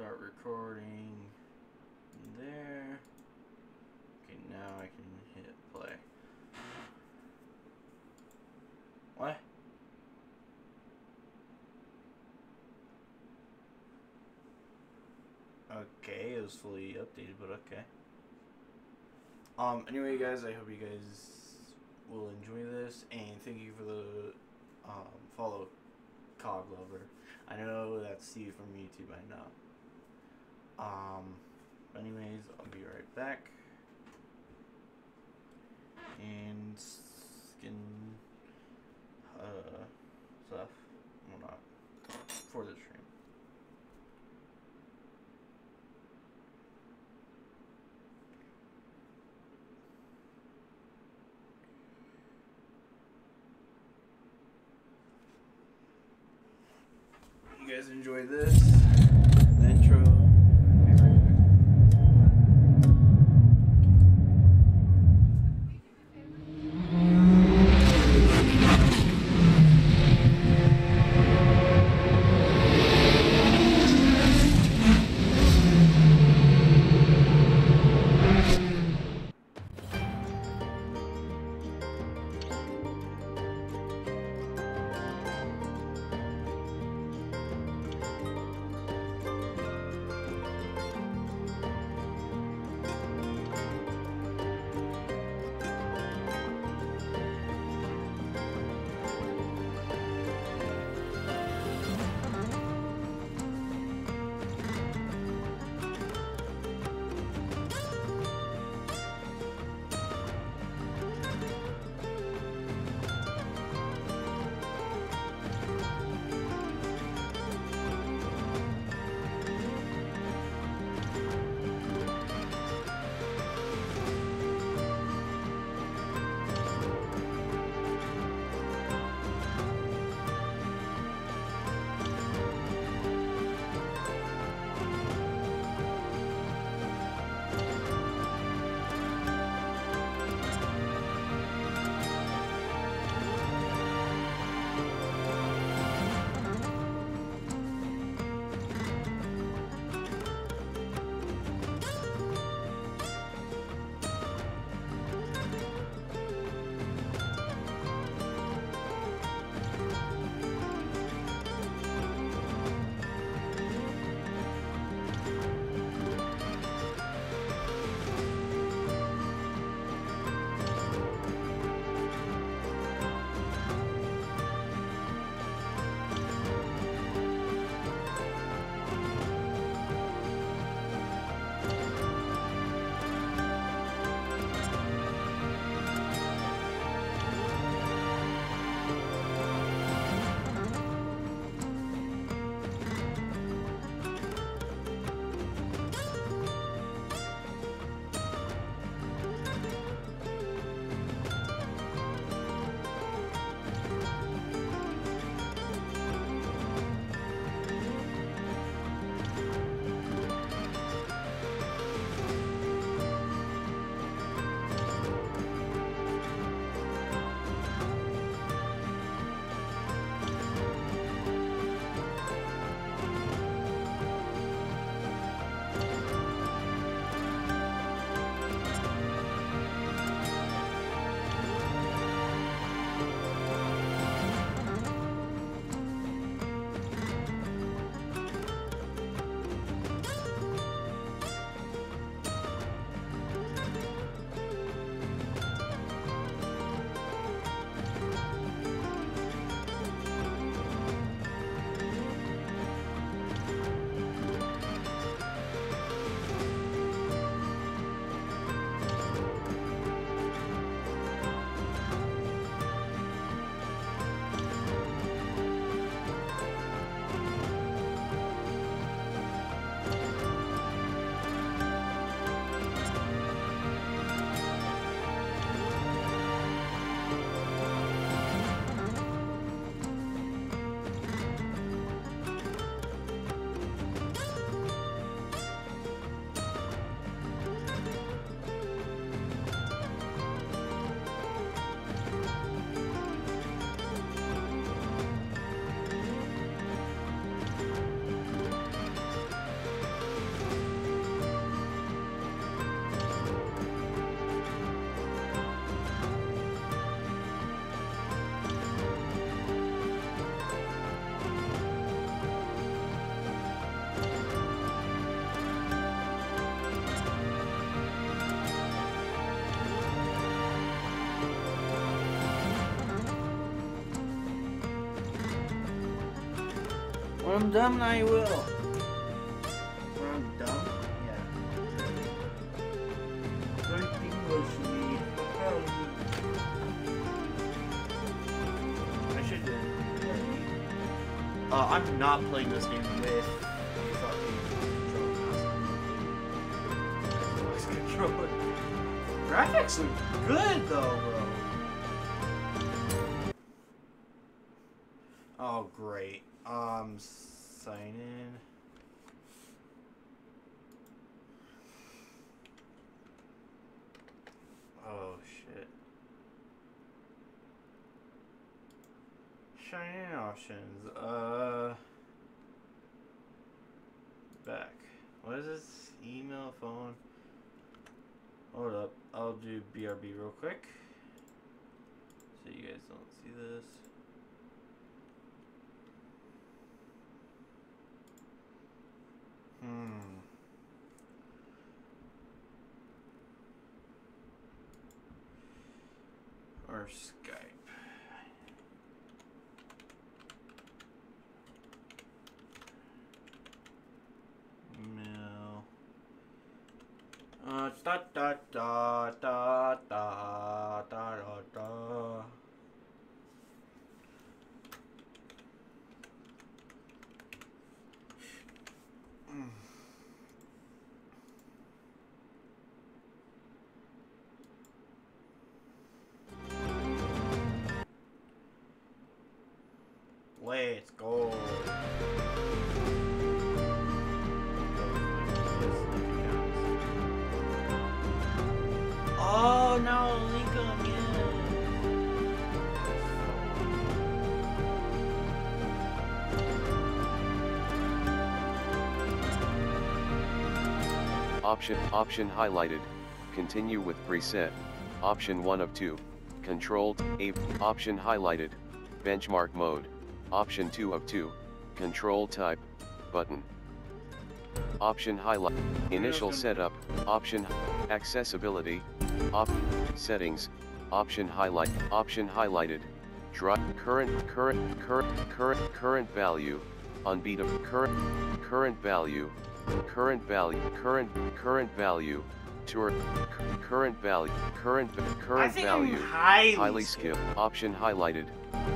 start recording there. Okay, now I can hit play. What? Okay, it was fully updated, but okay. Um, anyway, guys, I hope you guys will enjoy this, and thank you for the um, follow, Cog Lover. I know that's Steve from YouTube, I know. Um, anyways, I'll be right back. And skin uh, stuff. Well, not for the stream. You guys enjoy this? I'm dumb and I will. Sign in. Oh, shit. Sign in options. Uh, back. What is this? Email, phone. Hold up. I'll do BRB real quick. So you guys don't see this. Hmm. Or Skype. Email. Uh, da da da da da da da da. Option Option highlighted. Continue with preset. Option 1 of 2. Controlled A. Option highlighted. Benchmark mode. Option 2 of 2. Control type. Button. Option highlight. Initial setup. Option accessibility. Op settings. Option highlight. Option highlighted. Draw current current current current current value. Unbeatable current current value. Current value current current value. Tour current value current current value. Highly, Highly skip. Option highlighted.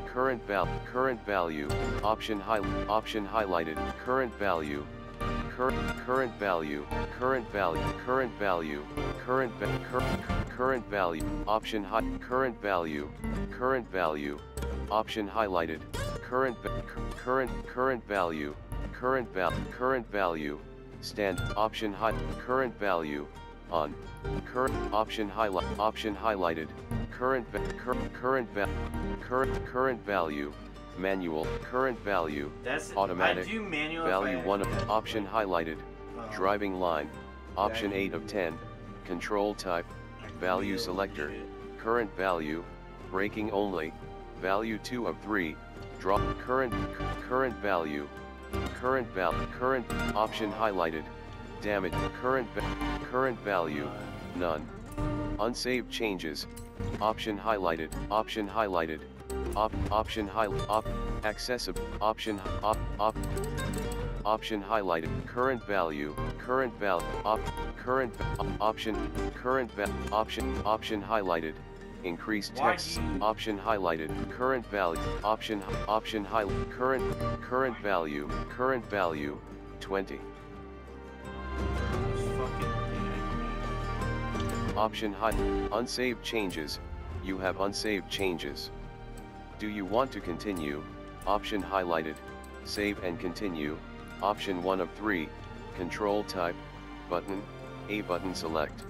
Current val. Current value. Option high. Option highlighted. Current value. Current current value. Current value. Current value. Current va- cur- current value. Option high. Current value. Current value. Option highlighted. Current current current value. Current val. Current value. Stand. Option high. Current value. On. Current option highlight. Option highlighted. Current cur- current current current value. Manual. Current value. That's automatic, I do manual. Value 1 of option highlighted. Um, Driving line. Option value 8 of 10. Control type. Value selector. Current value. Braking only. Value 2 of 3. drop current current value. Current val current option highlighted. Damage current va- current value. None. Unsaved changes. Option highlighted. Option highlighted. Op option high op accessible option op op option highlighted current value current val op current op, option current val option option highlighted increase text option highlighted current value option option high current current value current value 20 This fucking thing I hate. option high unsaved changes you have unsaved changes. Do you want to continue? Option highlighted save and continue. Option 1 of 3 control type button a button select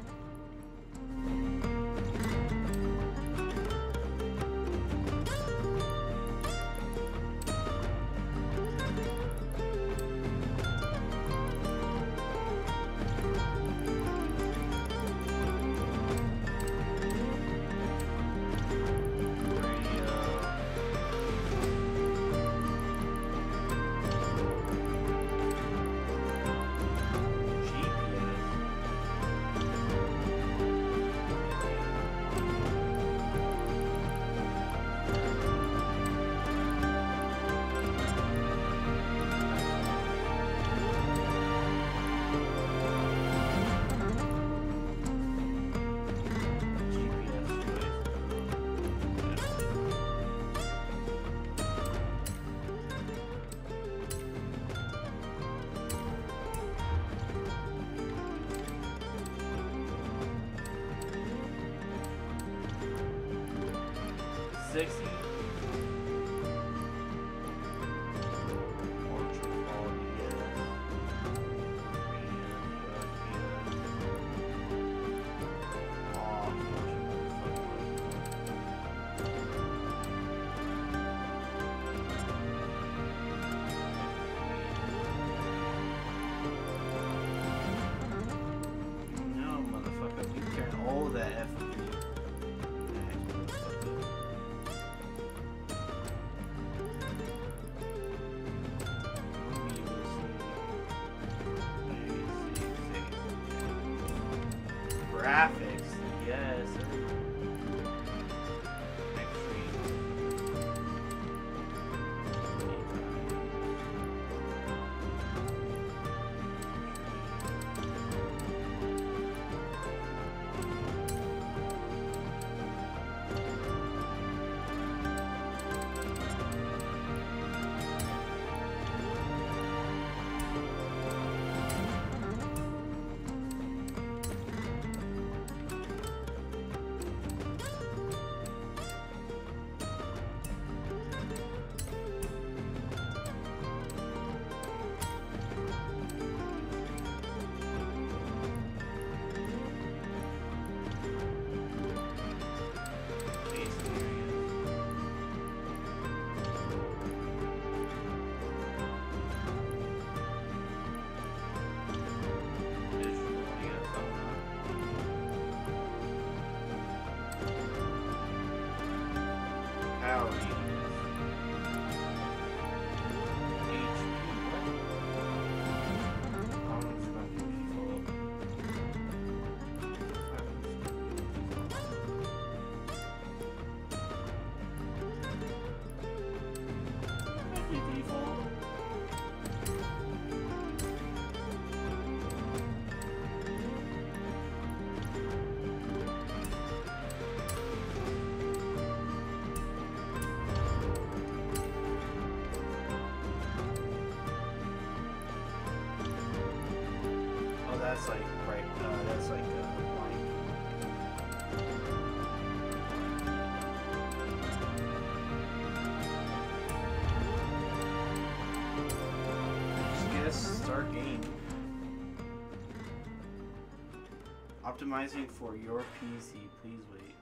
Optimizing for your PC. Please wait.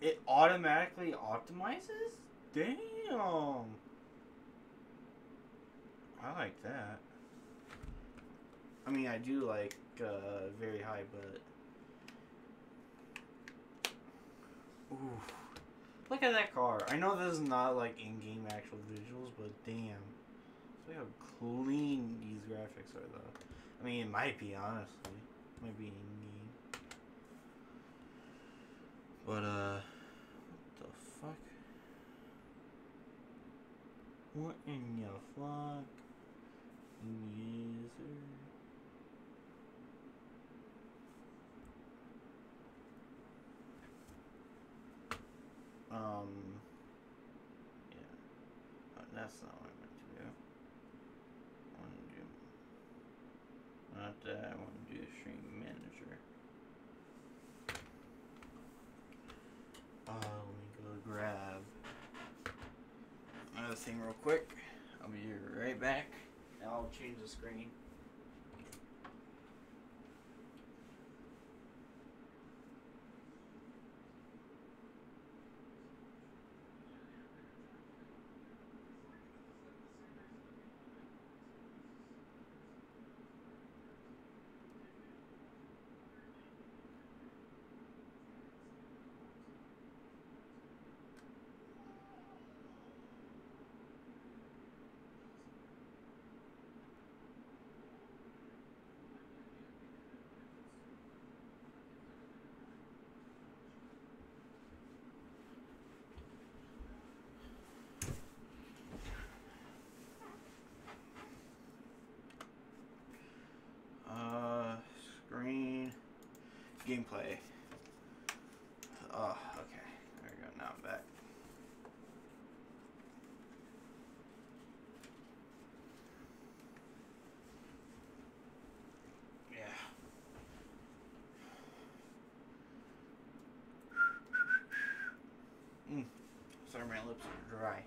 It automatically optimizes? Damn. I like that. I mean, I do like uh, very high, but. Ooh. Look at that car. I know this is not like in game actual visuals, but damn. Look how clean these graphics are, though. I mean, it might be, honestly. It might be in game. But, uh. What the fuck? What in the fuck? Yes. Um. Yeah. That's not what I meant to do. I want to do. Not that. I want to do a stream manager. Uh, let me go grab another thing real quick. I'll be right back. I'll change the screen. gameplay. Oh, okay. There we go. Now I'm back. Yeah. Hmm. Sorry, my lips are dry.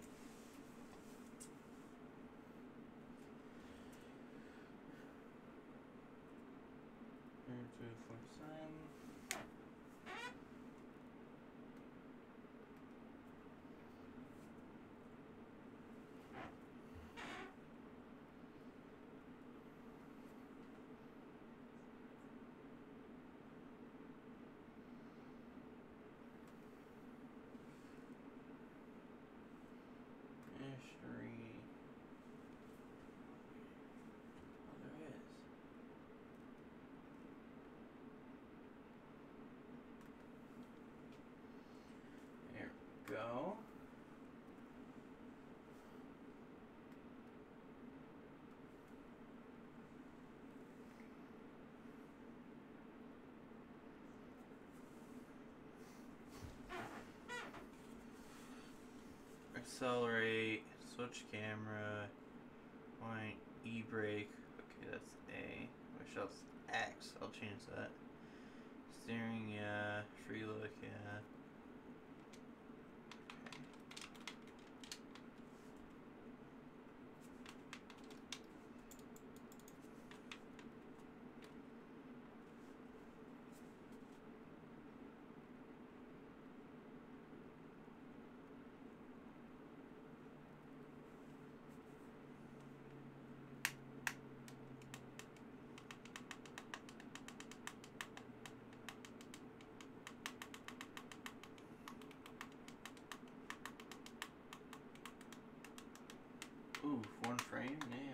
go. Accelerate, switch camera, point, e-brake. Okay, that's A. Which else X. I'll change that. Steering, yeah, uh, freeload. frame name.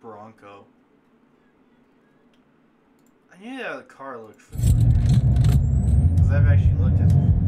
Bronco. I knew that the car looked familiar. Because I've actually looked at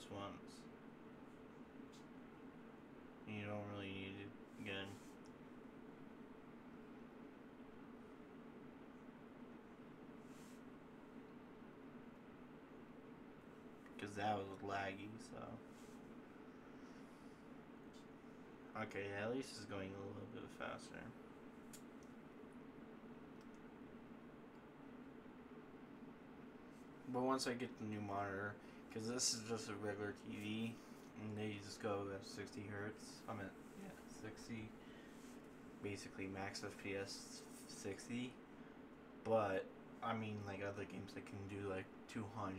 this once. You don't really need it again. Because that was laggy, so. Okay, at least it's going a little bit faster. But once I get the new monitor, because this is just a regular TV, and they just go at 60 hertz. I'm at yeah 60, basically max FPS 60. But I mean, like other games that can do like 200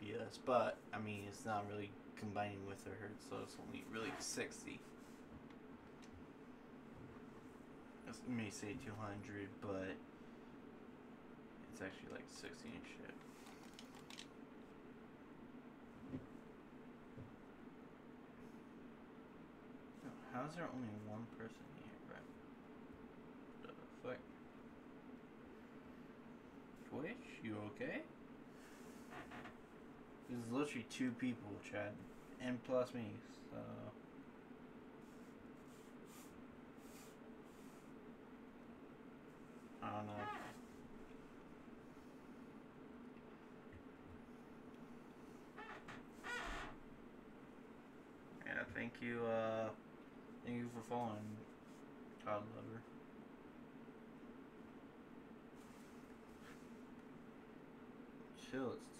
FPS. But I mean, it's not really combining with the hertz, so it's only really 60. It's- You may say 200, but it's actually like 60 and shit. No, How is there only one person here, bro? The fuck? Twitch, you okay? There's literally two people, Chad, and plus me, so. I don't know. Yeah, thank you, uh, you for following Todd Lover. Chill, it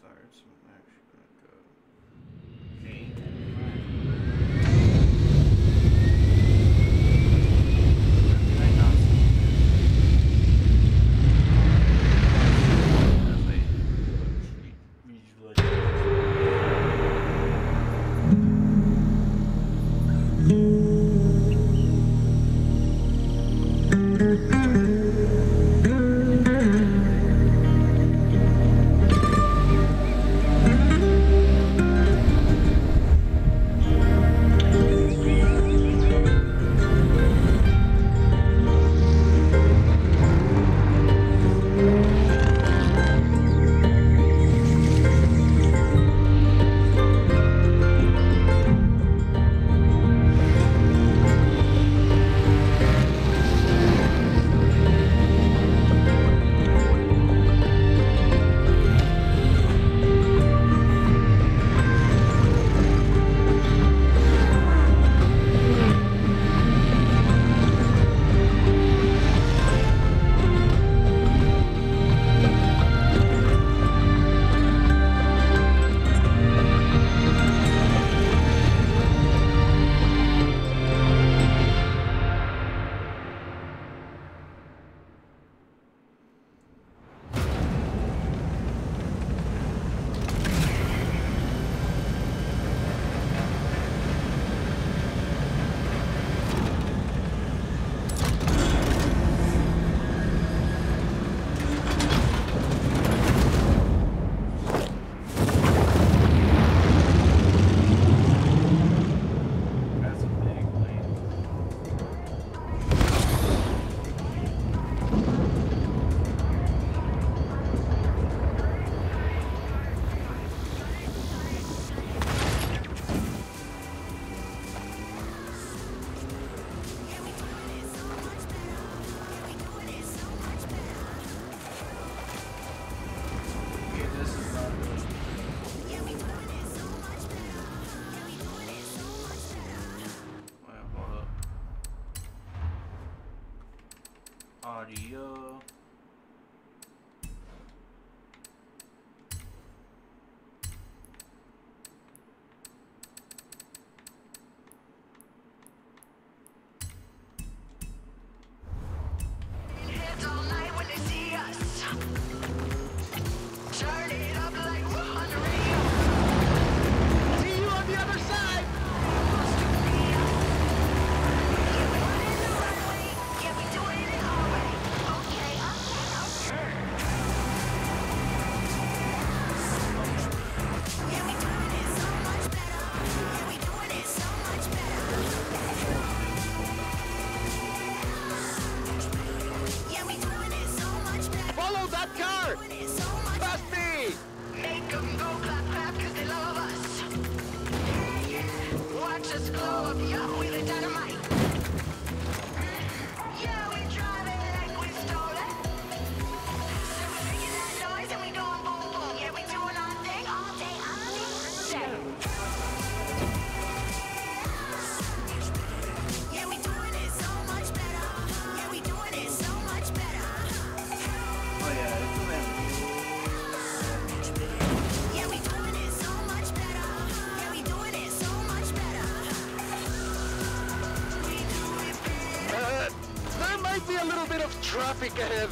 traffic ahead.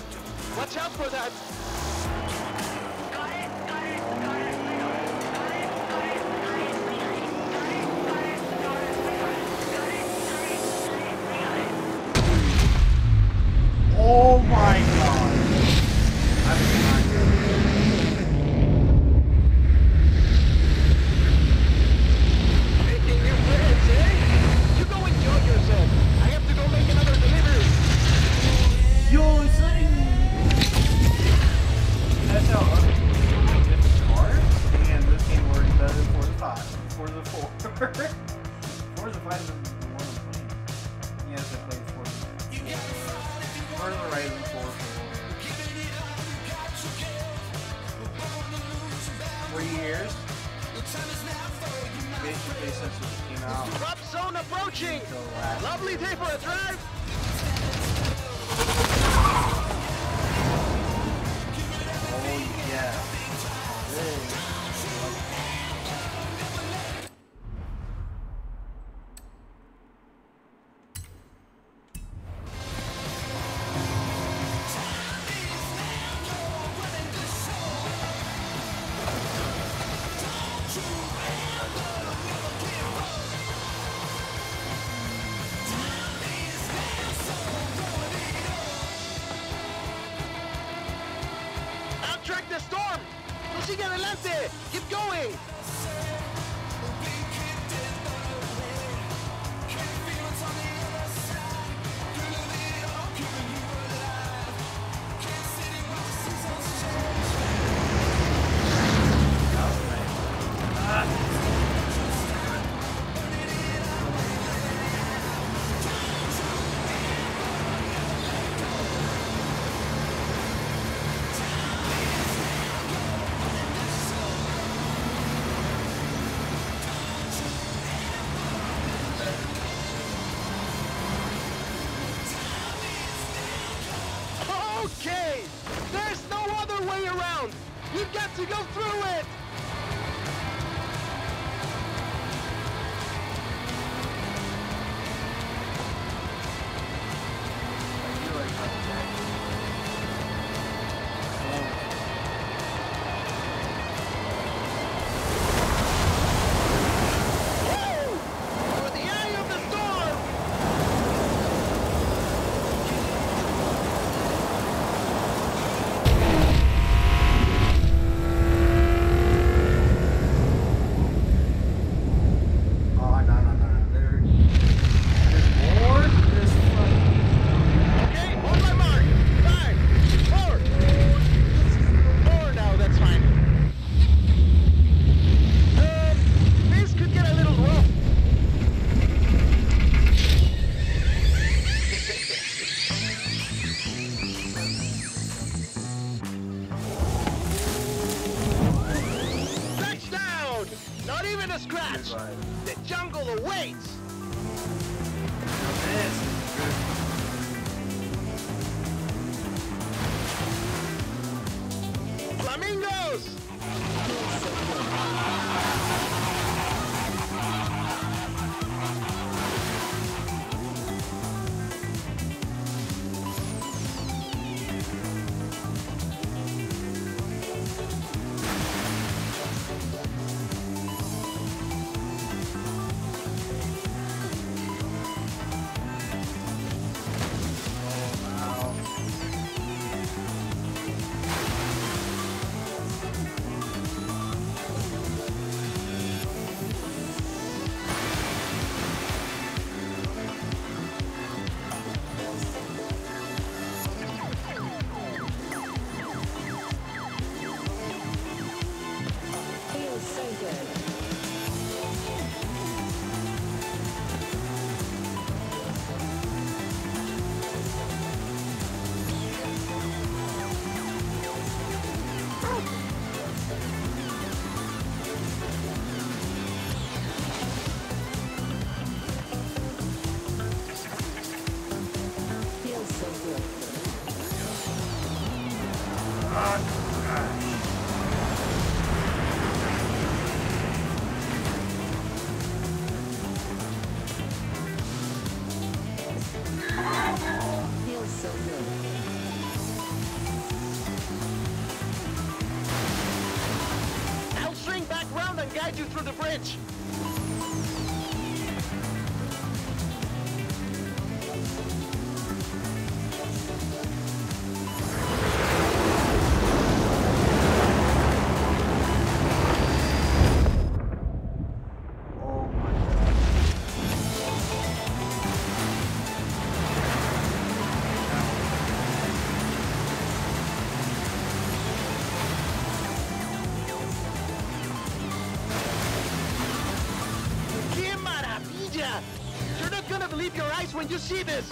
Watch out for that. you see this?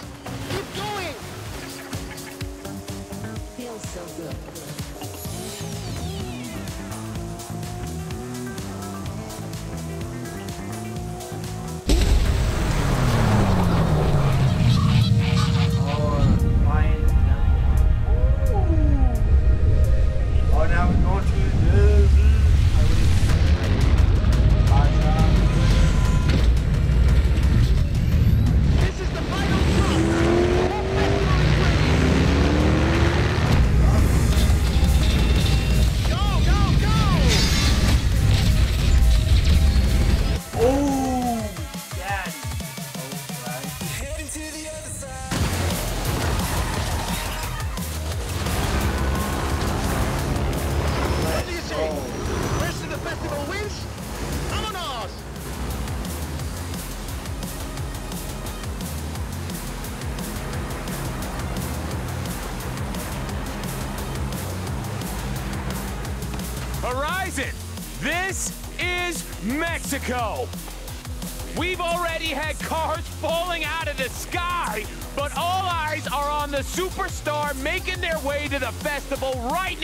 Mexico. We've already had cars falling out of the sky, but all eyes are on the superstar making their way to the festival right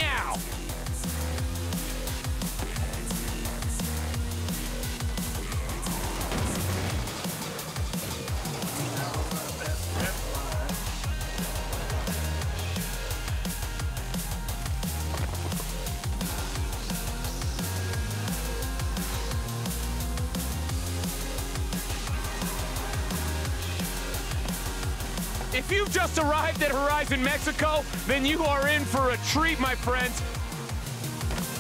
then you are in for a treat, my friends.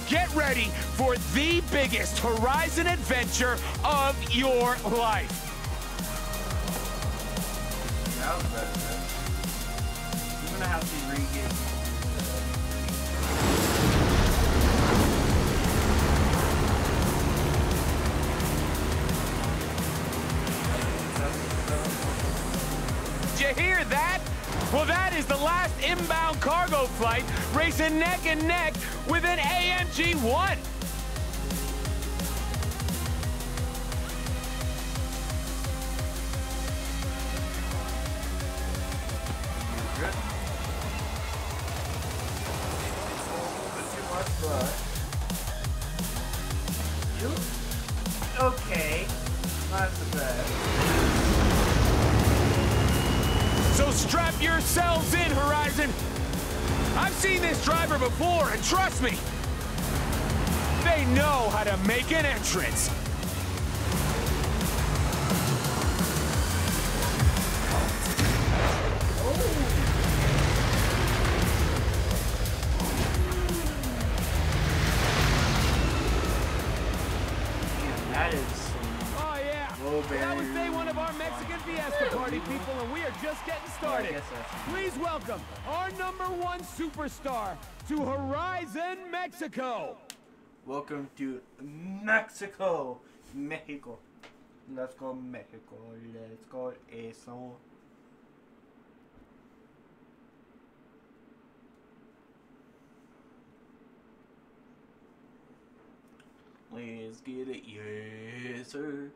Get ready for the biggest Horizon adventure of your life. neck and neck with an AMG 1. superstar to Horizon Mexico. Welcome to Mexico, Mexico. Let's go Mexico. Let's go eso. Let's get it, yes sir.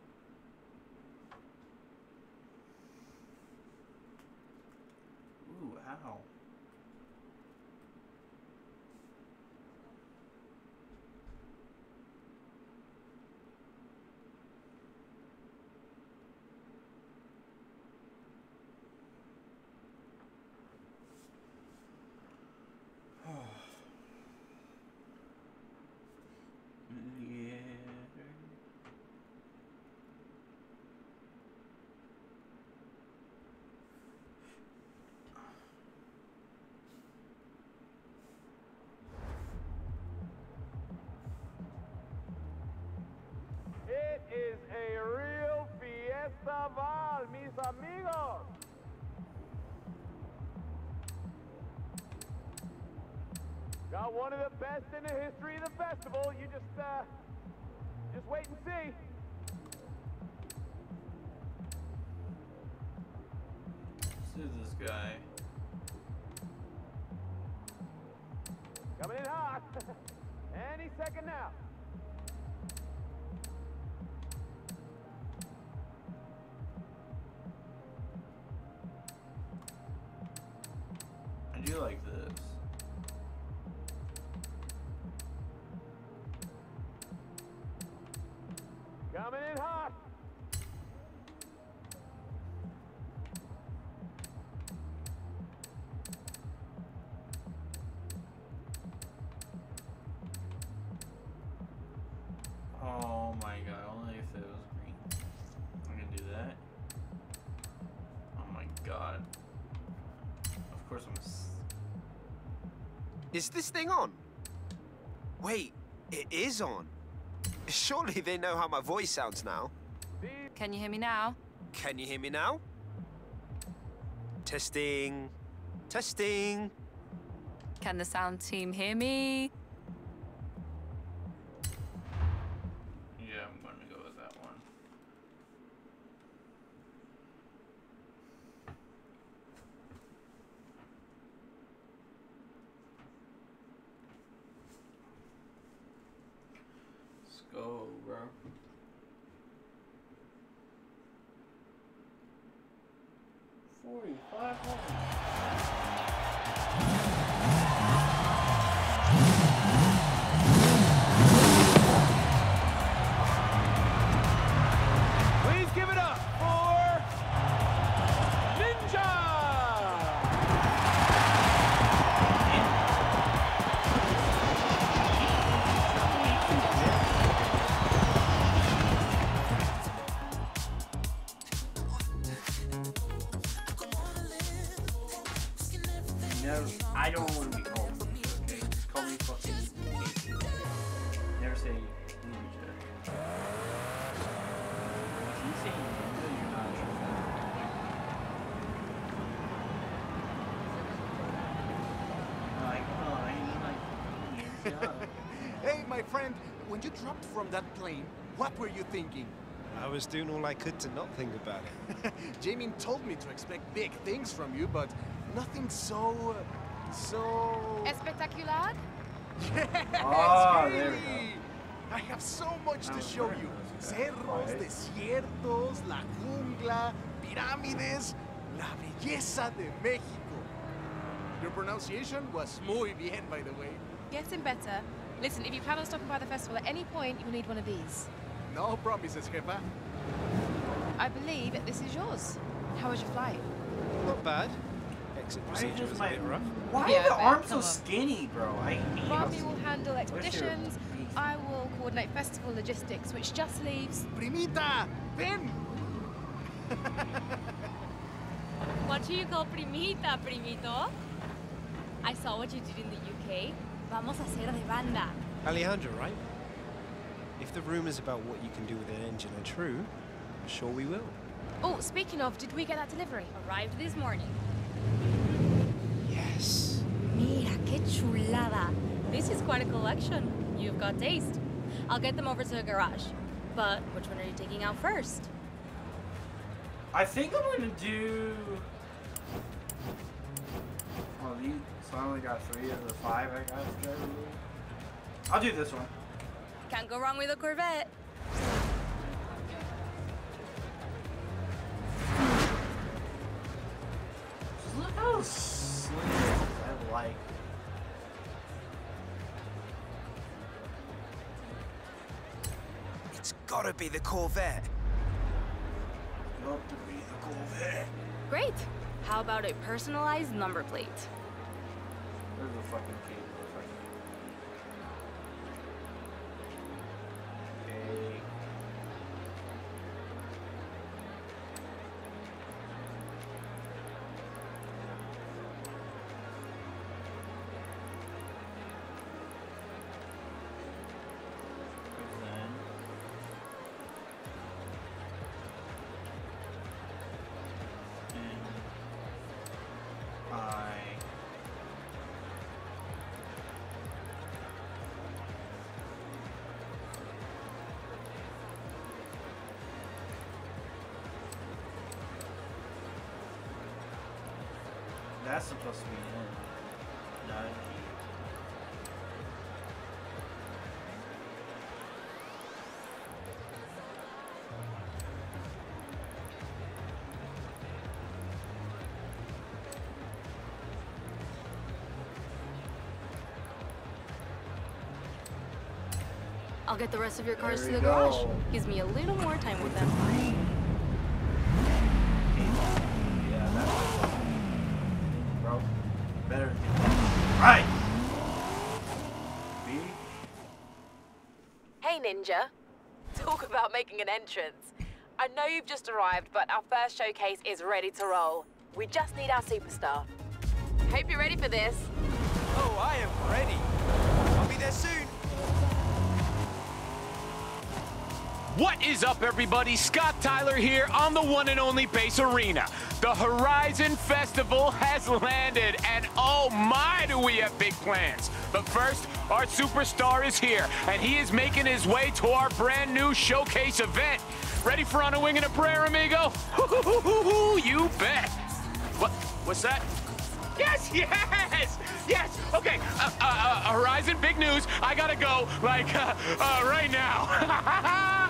One of the best in the history of the festival. You just, uh, just wait and see. Let's do this guy. Coming in hot. Any second now. Is this thing on? Wait, it is on. Surely they know how my voice sounds now. Can you hear me now? Can you hear me now? Testing. Testing. Can the sound team hear me? When you dropped from that plane, what were you thinking? I was doing all I could to not think about it. Jamin told me to expect big things from you, but nothing so. uh, so. Espectacular? Ah, Yes, there we go. I have so much That to show you. Cerros, Quiet. desiertos, la jungla, pirámides, la belleza de México. Your pronunciation was muy bien, by the way. Getting better. Listen, if you plan on stopping by the festival at any point, you'll need one of these. No promises, jefa. I believe this is yours. How was your flight? Not bad. Exit Why procedure was a bit rough. why Yeah, are the arms so on. skinny, bro? I hate Barbie will handle expeditions. I will coordinate festival logistics, which just leaves. Primita, ven! What do you call primita, primito? I saw what you did in the UK. Vamos a hacer de banda. Alejandro, right? If the rumors about what you can do with an engine are true, I'm sure we will. Oh, speaking of, did we get that delivery? Arrived this morning. Yes. Mira, qué chulada. This is quite a collection. You've got taste. I'll get them over to the garage. But which one are you taking out first? I think I'm gonna do. Oh, these. So I only got three of the five I got to drive. I'll do this one. Can't go wrong with a Corvette. Look how slim it is. I like. It's gotta be the Corvette. Got to be the Corvette. Great. How about a personalized number plate? There's a fucking cable. if That's supposed to be in. Not in. I'll get the rest of your cars to the garage. go. Gives me a little more time with them. Yeah, that's bro. Better. Right. B. Hey, Ninja. Talk about making an entrance. I know you've just arrived, but our first showcase is ready to roll. We just need our superstar. Hope you're ready for this. Oh, I am ready. I'll be there soon. What is up, everybody? Scott Tyler here on the one and only Bass Arena. The Horizon Festival has landed, and oh my, do we have big plans. But first, our superstar is here, and he is making his way to our brand new showcase event. Ready for On a Wing and a Prayer, amigo? You bet. What? What's that? Yes, yes, yes. Okay, uh, uh, uh, Horizon, big news. I gotta go, like, uh, uh, right now.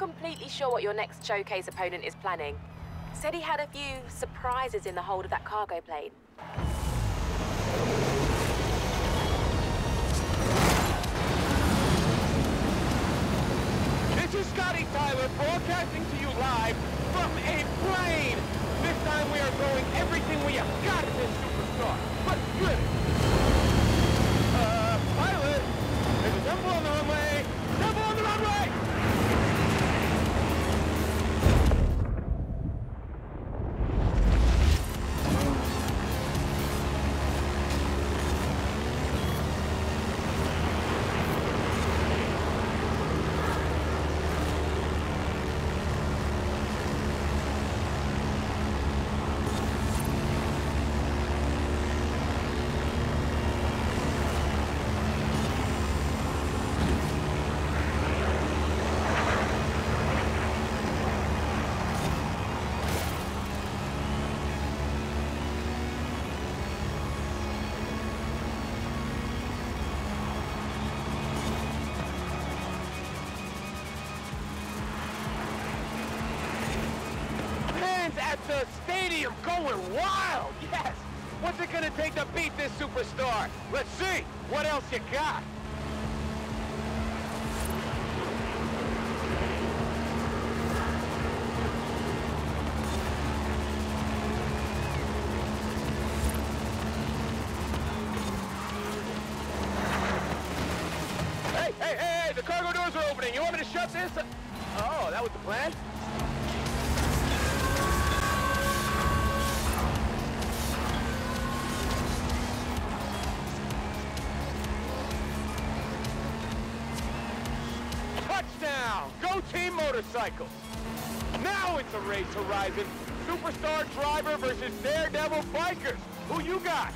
completely sure what your next showcase opponent is planning. Said he had a few surprises in the hold of that cargo plane. This is Scotty Tyler broadcasting to you live from a plane. This time we are throwing everything we have got at this superstar. But good. What's gonna beat this superstar? Let's see. What else you got? Hey, hey, hey, the cargo doors are opening. You want me to shut this? Oh, that was the plan? Now it's a race, Horizon. Superstar driver versus Daredevil bikers. Who you got?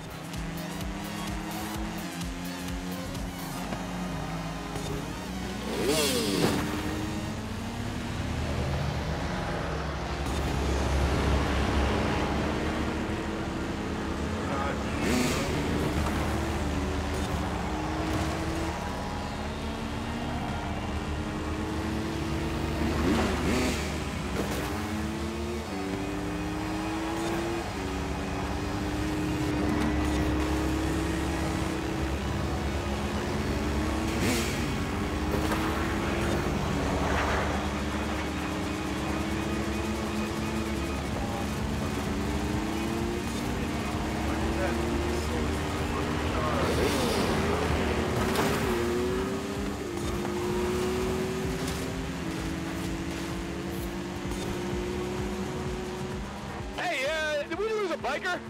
Biker?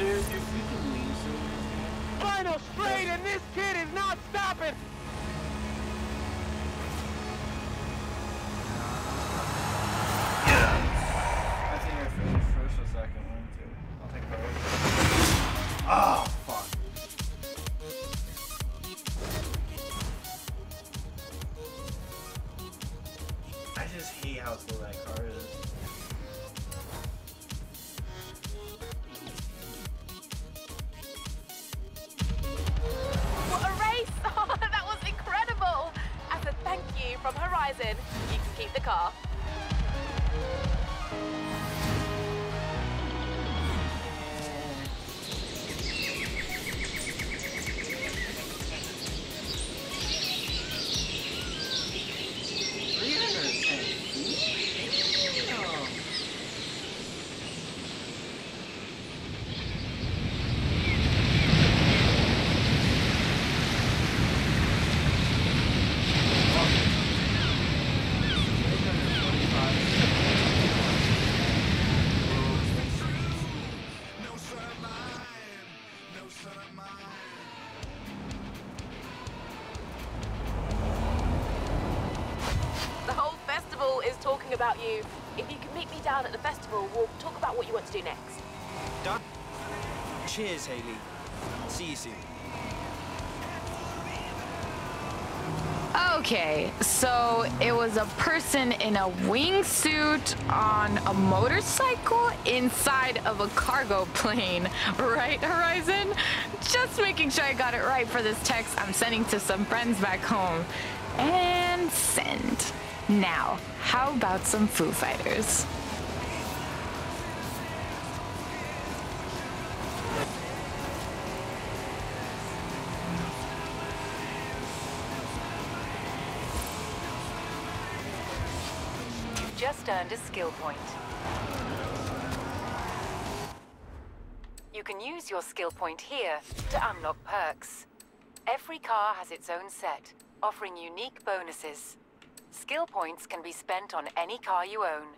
Yo, you can keep the car. Cheers, Haley. See you soon. Okay, so it was a person in a wingsuit on a motorcycle inside of a cargo plane, right, Horizon? Just making sure I got it right for this text I'm sending to some friends back home. And send. Now, how about some Foo Fighters? Earned a skill point. You can use your skill point here to unlock perks. Every car has its own set, offering unique bonuses. Skill points can be spent on any car you own.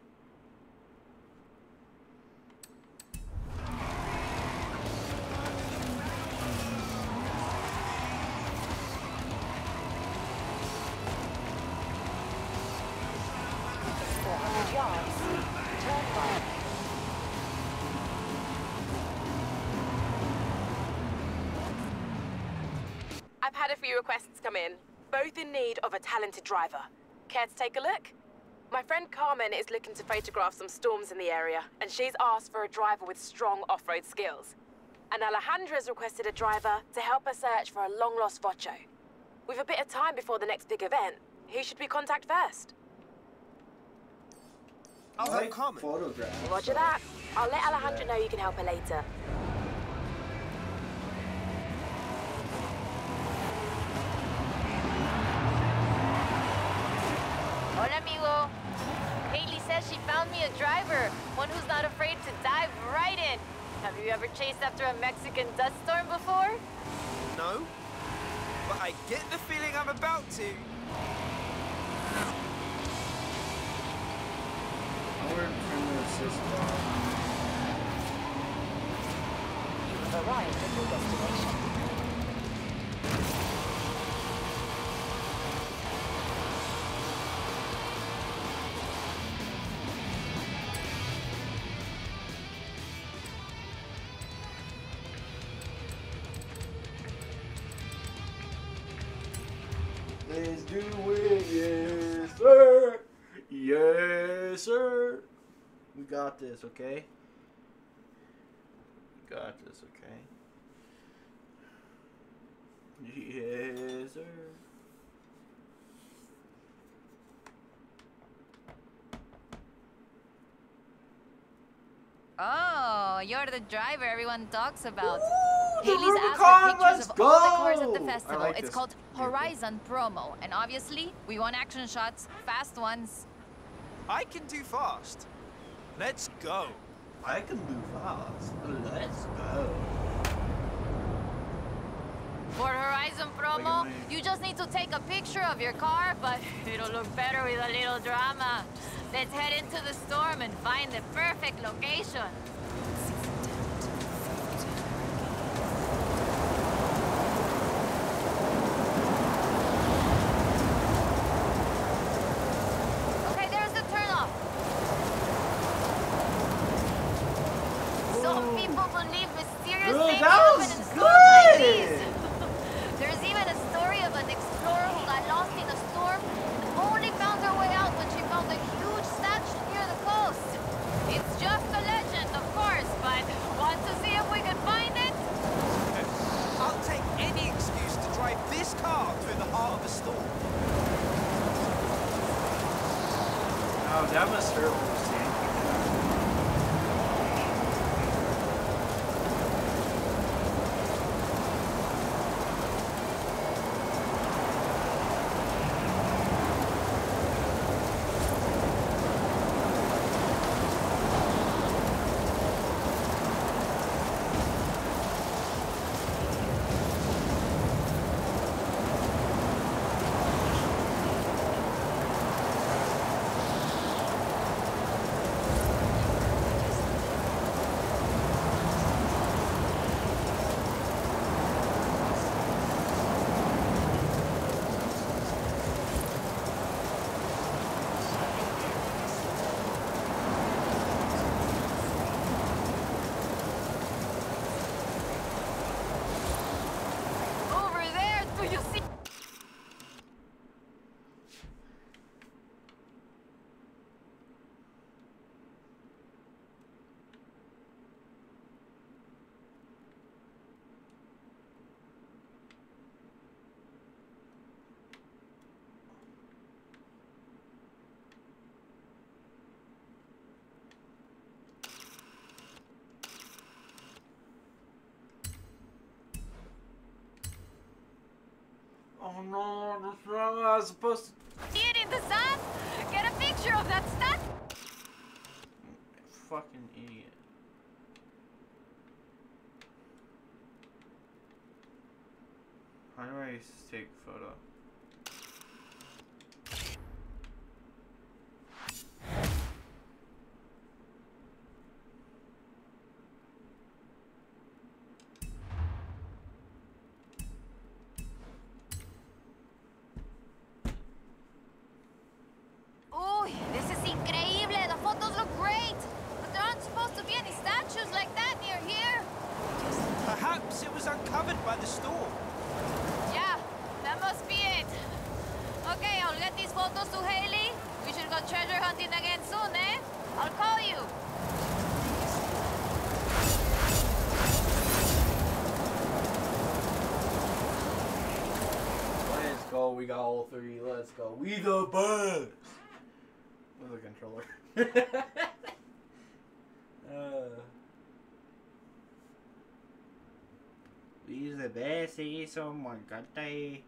Had a few requests come in, both in need of a talented driver. Care to take a look? My friend Carmen is looking to photograph some storms in the area, and she's asked for a driver with strong off-road skills. And Alejandra's requested a driver to help her search for a long-lost Vocho. With a bit of time before the next big event, who should we contact first? I'll like photographs. Roger that. I'll let Alejandra know you can help her later. Me a driver, one who's not afraid to dive right in. Have you ever chased after a Mexican dust storm before? No. But I get the feeling I'm about to. Where criminal assist bar? You have arrived at your destination. This, okay? We got this, okay? Yes, sir. Oh, you're the driver everyone talks about. the Haley's asked Rubicon, for pictures let's of all the cars at go! the festival. like it's this called vehicle. Horizon Promo, and obviously, we want action shots, fast ones. I can do fast. Let's go. I can move fast. Let's go. For Horizon Promo, you just need to take a picture of your car, but it'll look better with a little drama. Let's head into the storm and find the perfect location. Oh no, that's wrong. I was supposed to. See it in the sun? Get a picture of that statue. Fucking idiot. How do I take photo? Uy, this is increíble. The photos look great. But there aren't supposed to be any statues like that near here. Perhaps it was uncovered by the storm. Yeah, got all three. Let's go. We the best. With a controller. uh, we the best. Is oh my god. they-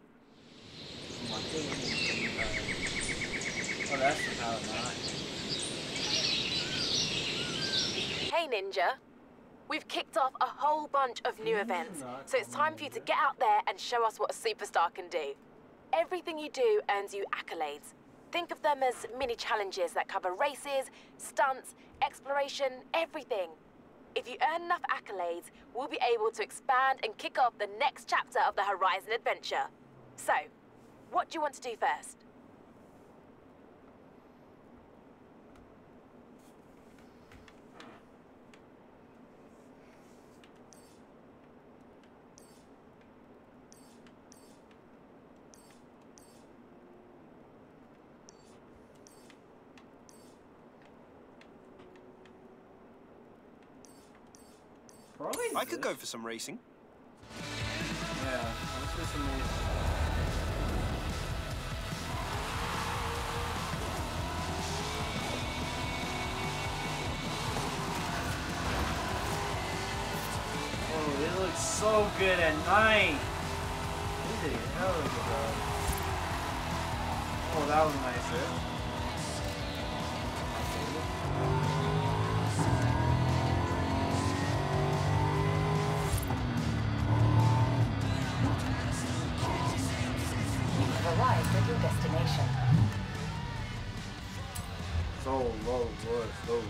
Oh my god. Oh, that's the power nine. Hey Ninja, we've kicked off a whole bunch of new events, so it's time for you to get out there and show us what a superstar can do. Everything you do earns you accolades. Think of them as mini challenges that cover races, stunts, exploration, everything. If you earn enough accolades, we'll be able to expand and kick off the next chapter of the Horizon adventure. So, what do you want to do first? Probably. I could go for some racing. Yeah. Let's do some racing. Oh, it looks so good at night. Look at it, hell of a. Oh, that was nice. eh? Destination. So low, let's go.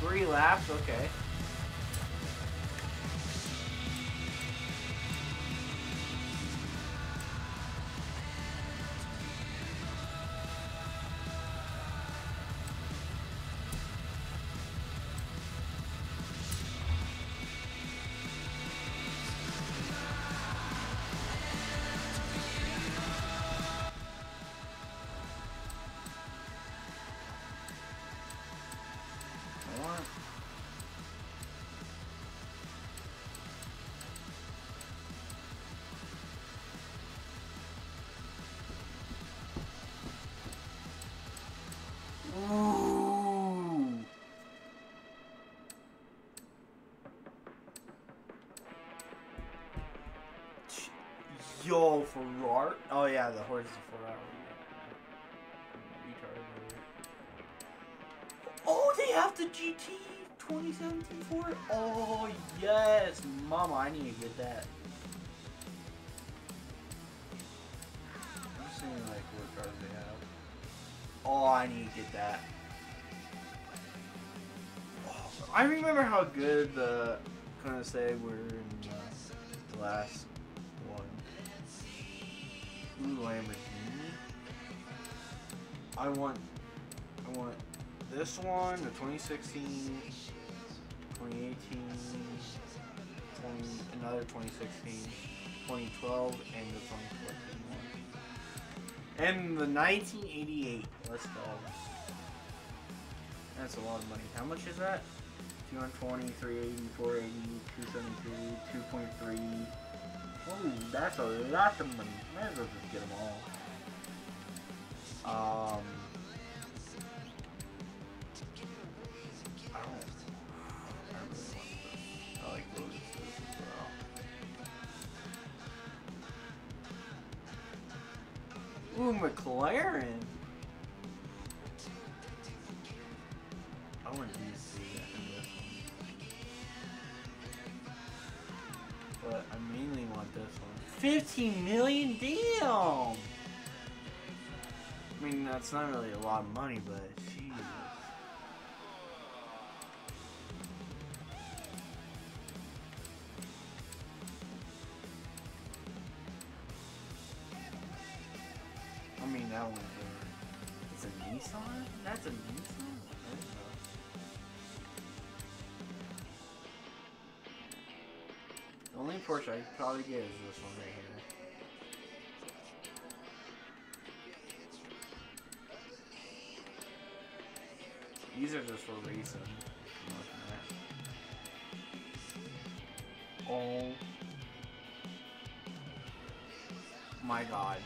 Three laps, okay. Ferrari. Oh yeah, the horse is a Ferrari. Oh, they have the GT 2017 for it. Oh yes, Mama, I need to get that. I'm seeing like what cars they have. Oh, I need to get that. Oh, I remember how good the kind of say were in uh, the last Lamborghini. I want, I want this one, the 2016, 2018, 20, another 2016, 2012, and the 2014 one. And the 1988. Let's go. That's a lot of money. How much is that? 220, 380, 480, 272, 2.3. Oh, that's a lot of money. Might as well just get them all. Um. I like as well. Ooh, McLaren. That's not really a lot of money, but Jesus. I mean, that one's a, it's a Nissan? That's a Nissan? The only Porsche I could probably get is this one right These are just for reason. Oh. My god.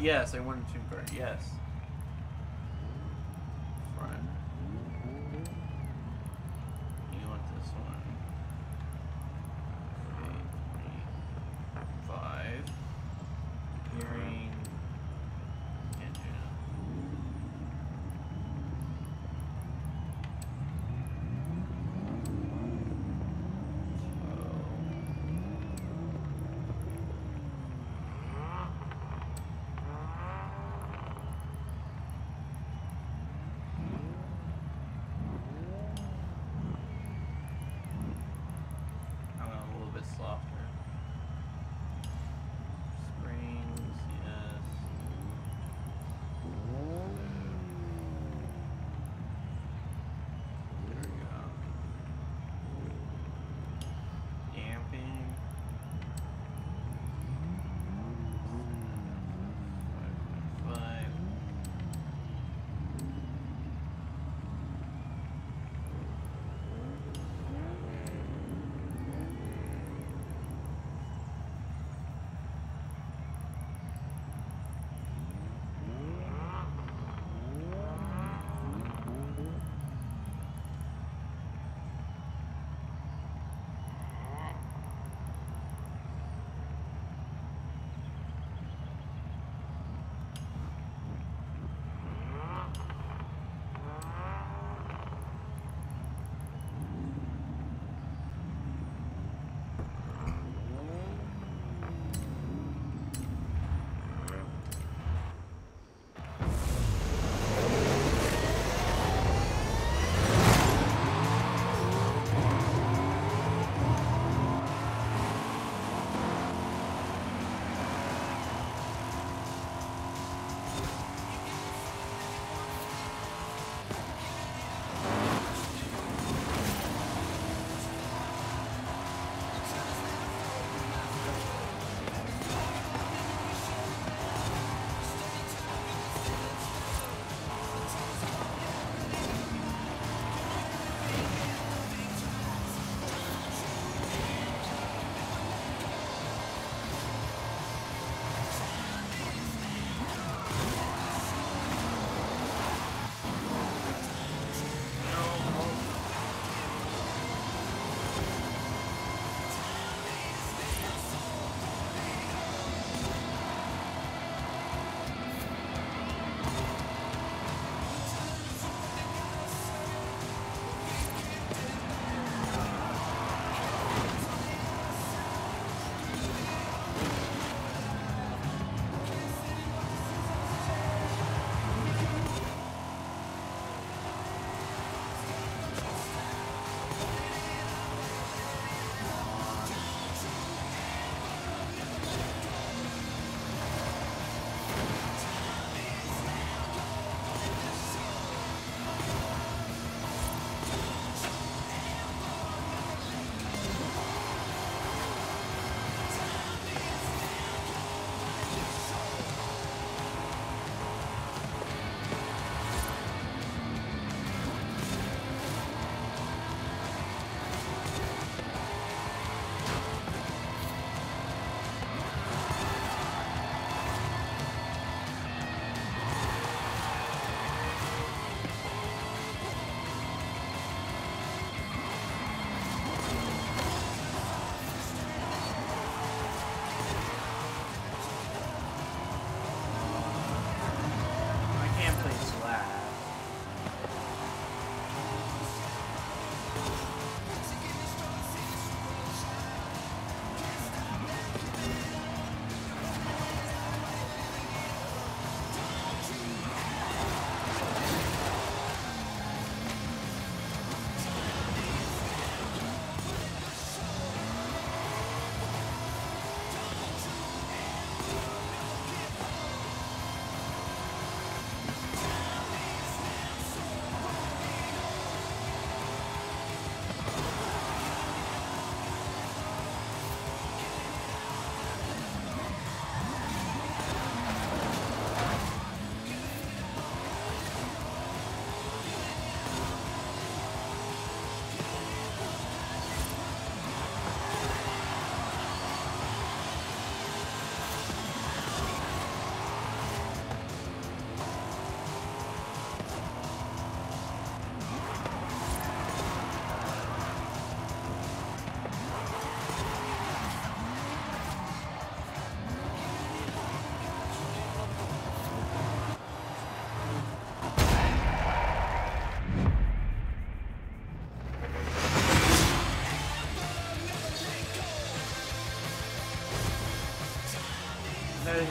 Yes, I wanted to card. Yes.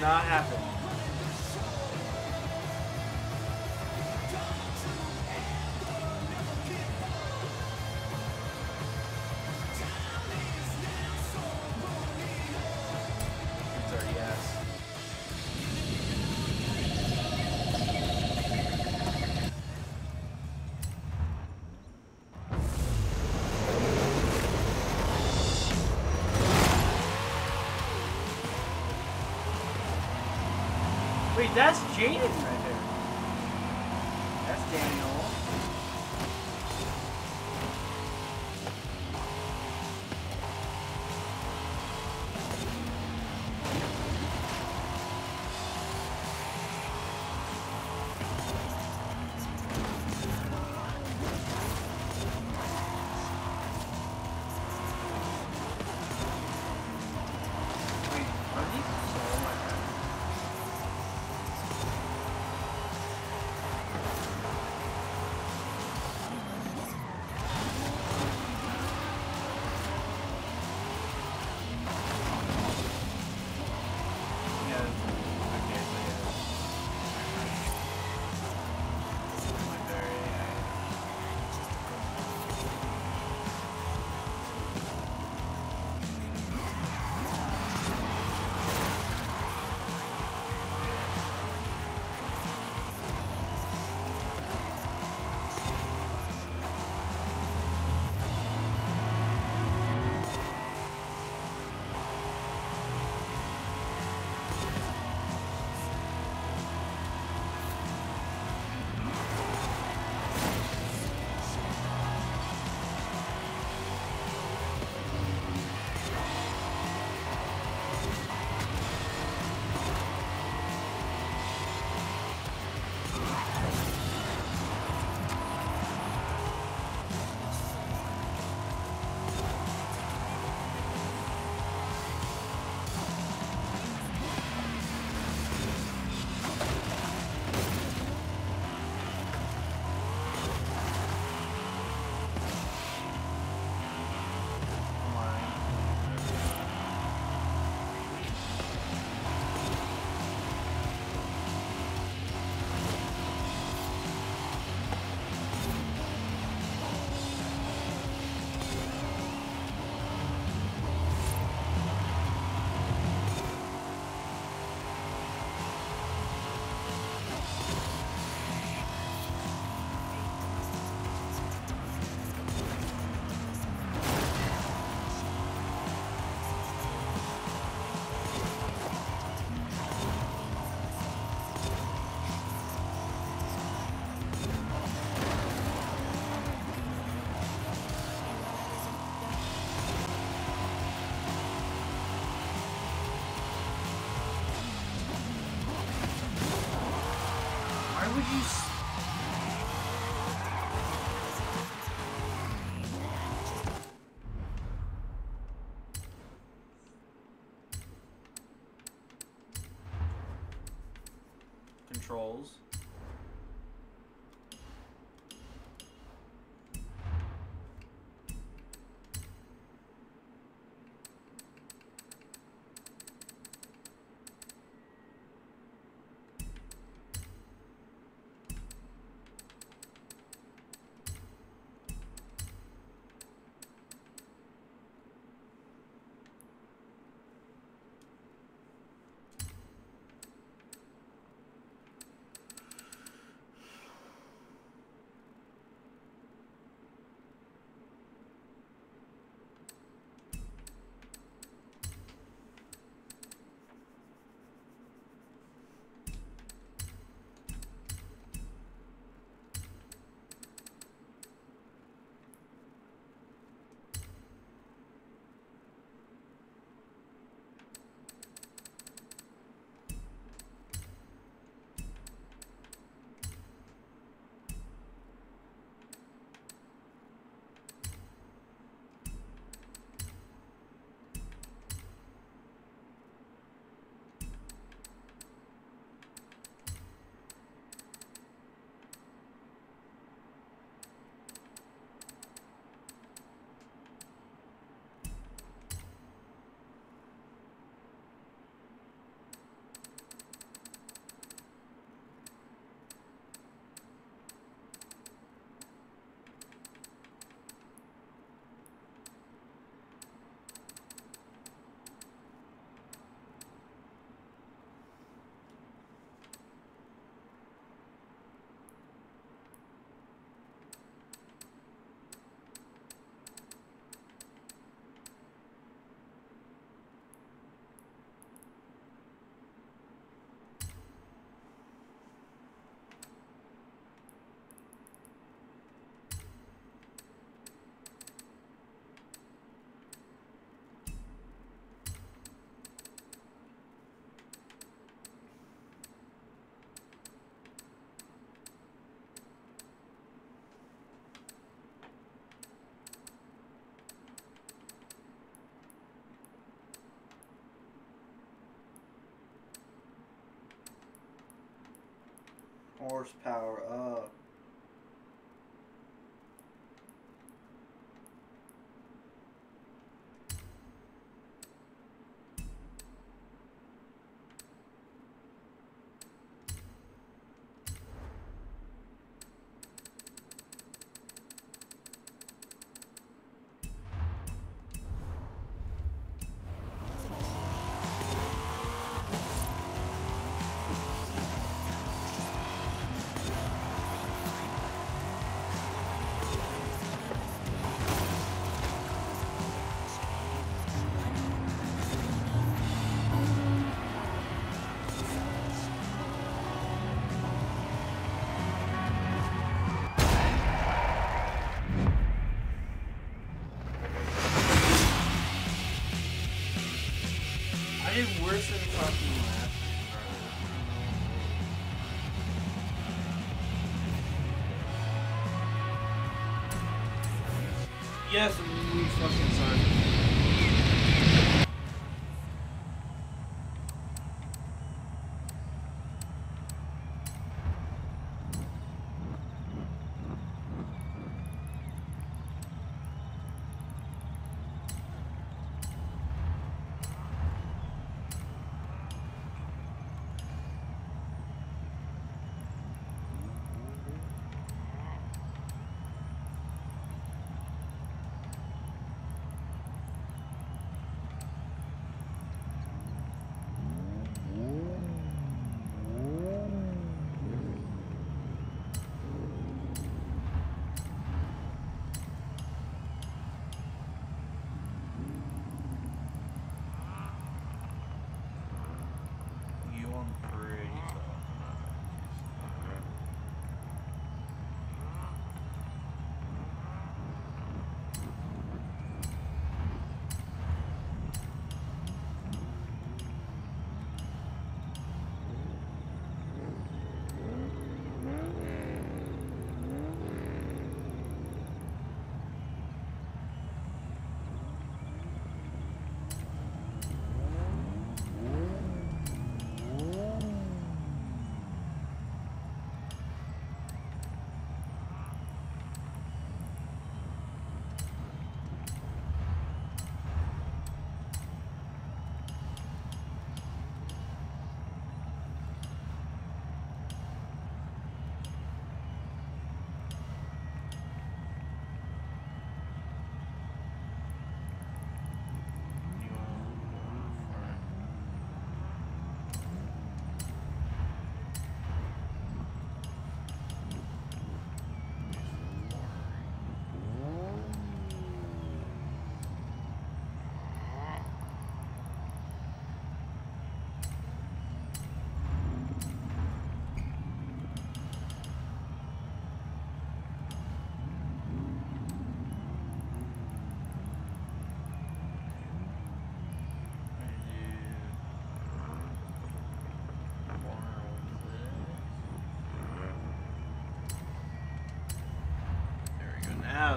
Not happen. That's Controls. Horsepower up. Yes, we fucking son.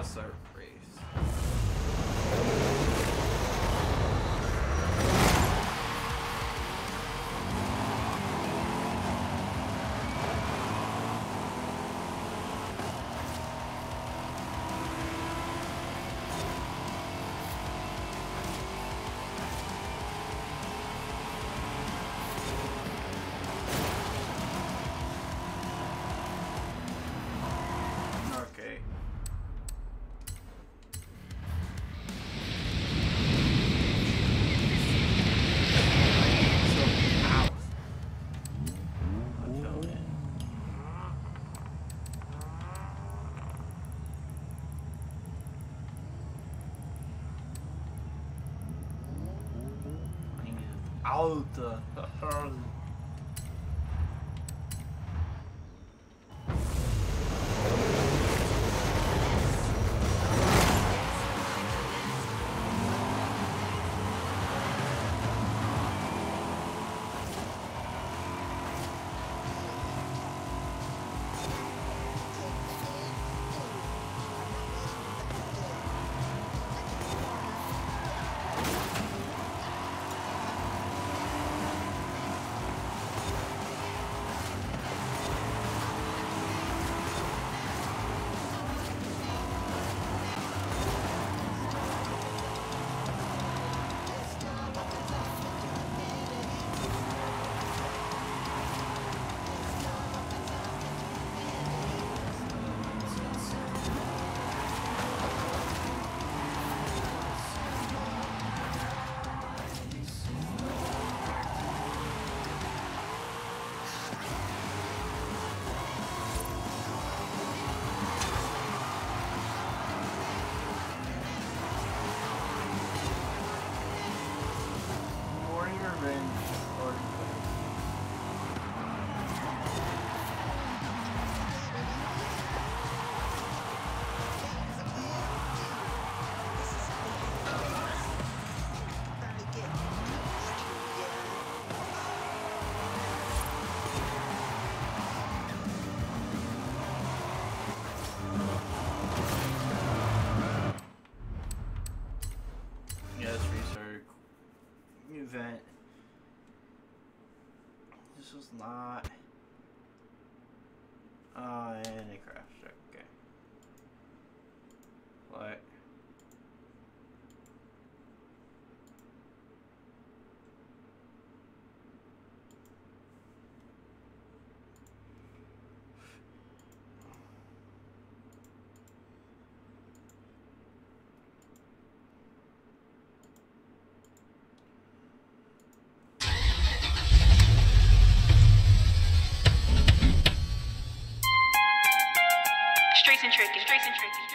We Alta. tricky, tricky, tricky.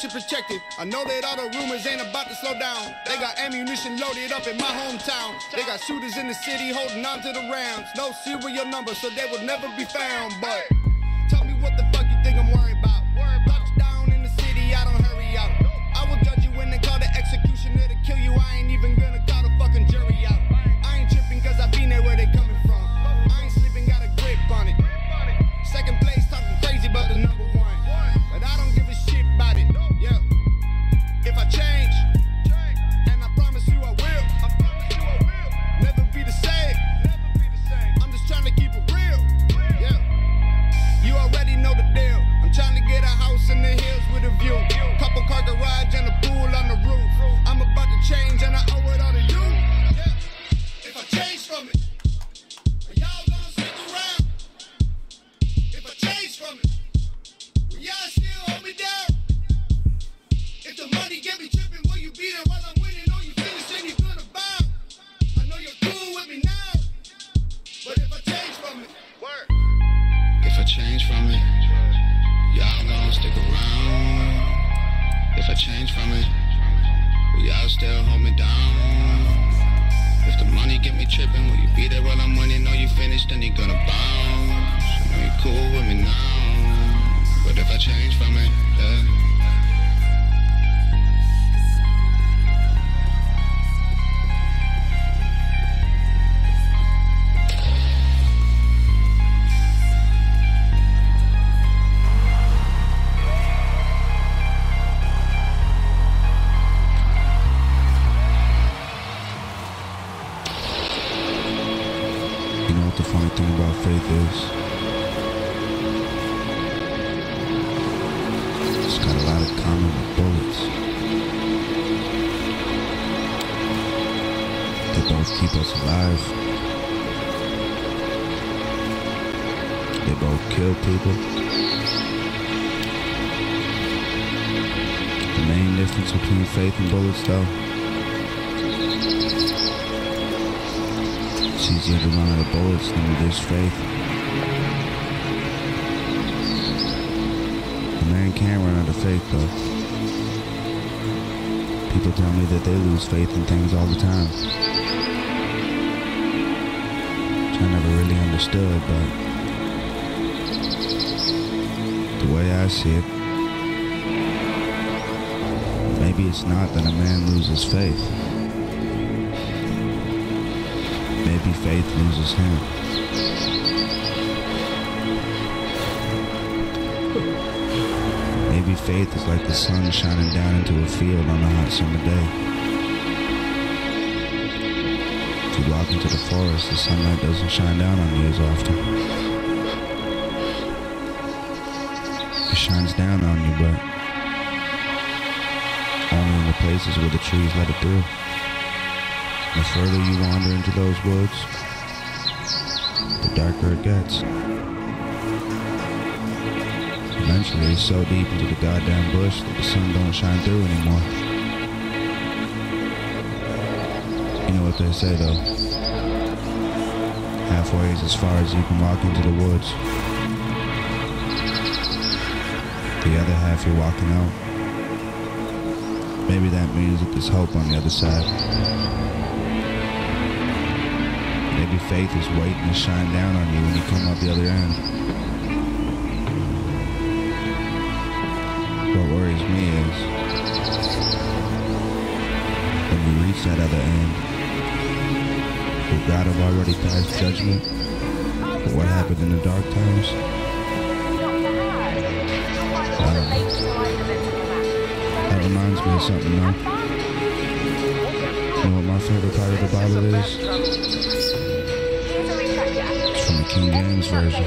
to protect it. I know that all the rumors ain't about to slow down. They got ammunition loaded up in my hometown. They got shooters in the city holding on to the rounds. No serial number, so they will never be found. But. change from it, y'all gonna stick around. If I change from it, will y'all still hold me down? If the money get me tripping, will you be there while I'm winning? Know you finished, then you gonna bounce. Know you cool with me now. But if I change from it, yeah. faith, though. People tell me that they lose faith in things all the time. Which I never really understood, but the way I see it, maybe it's not that a man loses faith. Maybe faith loses him. Faith is like the sun shining down into a field on a hot summer day. If you walk into the forest, the sunlight doesn't shine down on you as often. It shines down on you, but only in the places where the trees let it through. The further you wander into those woods, the darker it gets. It's so deep into the goddamn bush that the sun don't shine through anymore. You know what they say though. Halfway is as far as you can walk into the woods. The other half you're walking out. Maybe that means that there's hope on the other side. Maybe faith is waiting to shine down on you when you come out the other end. Reach that other end, will God have already passed judgment for what happened in the dark times? I. That reminds me of something though. You know what my favorite part of the Bible is? It's from the King James Version.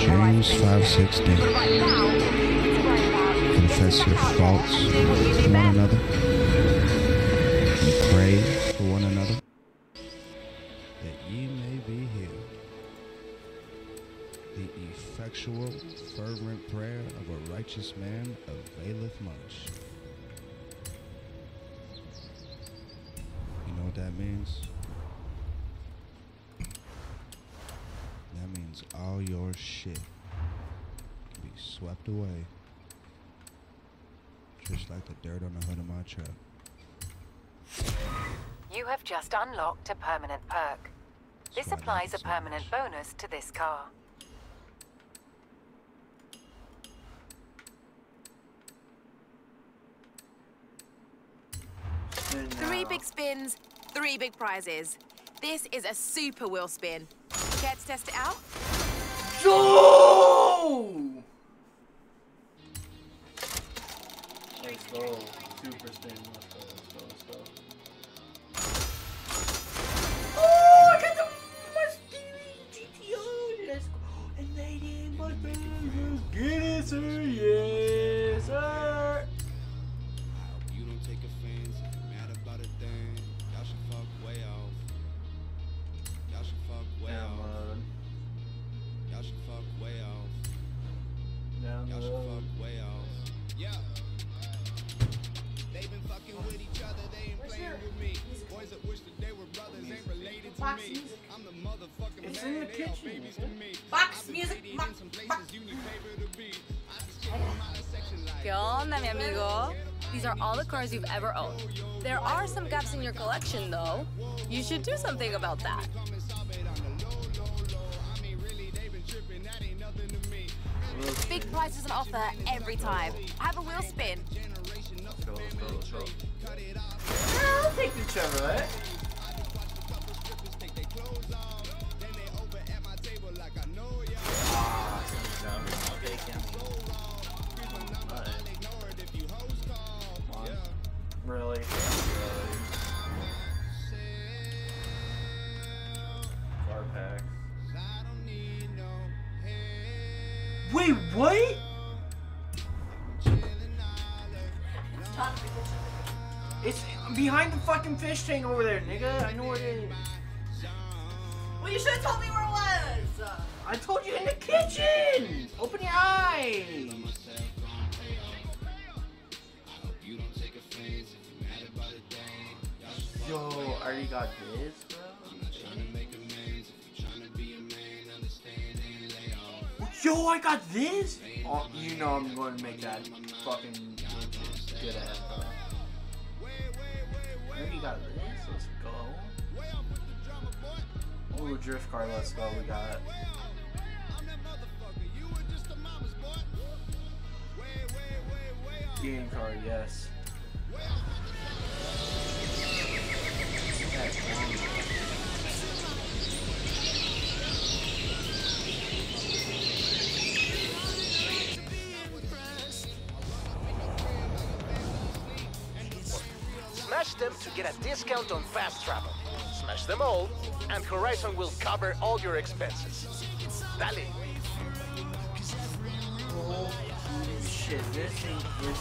James 5.16 Confess your faults to one another pray for one another that ye may be healed. The effectual, fervent prayer of a righteous man availeth much. You know what that means? That means all your shit can be swept away. Just like the dirt on the hood of my truck. You have just unlocked a permanent perk. This applies a permanent bonus to this car. Three big spins, three big prizes. This is a super wheel spin. Care to test it out? Go! Let's go. Super spin. Let's go, let's go, out of section like. ¿Qué onda, mi amigo? These are all the cars you've ever owned. There are some gaps in your collection, though. You should do something about that. Big prizes on offer every time. Have a wheel spin. Go, go, go. Yeah, I'll take the Chevrolet. Tank over there, nigga. I know where it is. Well, you should have told me where it was. I told you in the kitchen. Open your eyes. Yo, I already got this, bro. Yo, I got this. Oh, you know I'm going to make that fucking good ass, bro. I already got this. Go. Ooh, drift car. Let's go. We got. skiing car, yes. Them to get a discount on fast travel. Smash them all, and Horizon will cover all your expenses. Dale. Holy shit, this thing is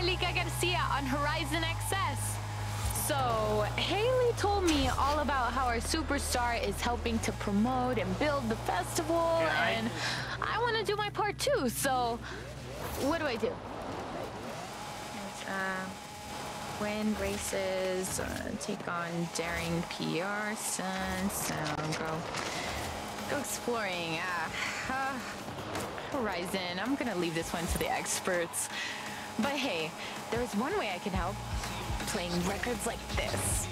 Angelica Garcia on Horizon XS. So, Haley told me all about how our superstar is helping to promote and build the festival, and I want to do my part too. So, what do I do? Uh, win races, uh, take on daring PR stunts, uh, go, go exploring. Uh, uh, Horizon. I'm gonna leave this one to the experts. But hey, there's one way I can help. Playing records like this.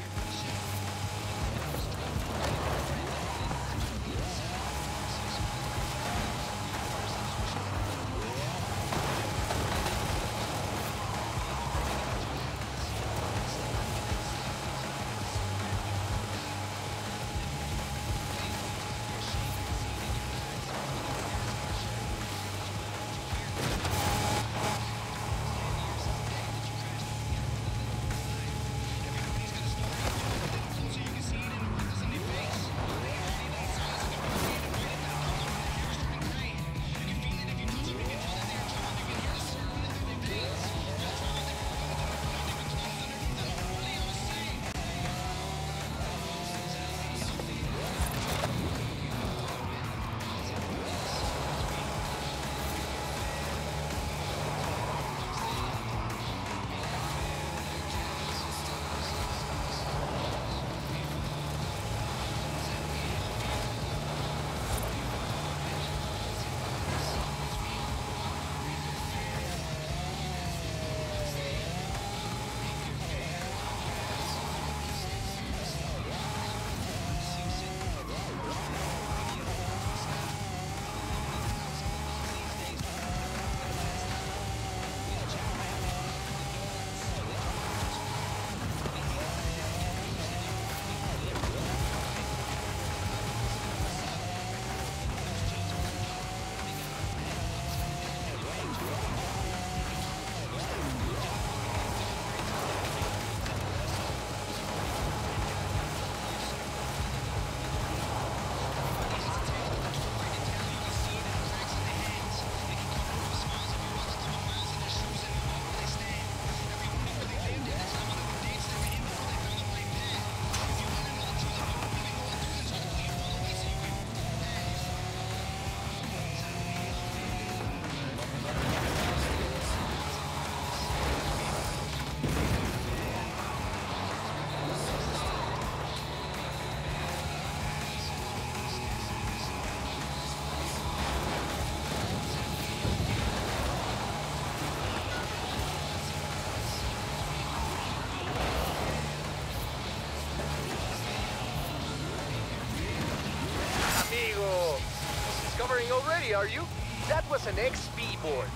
Are you? That was an XP board.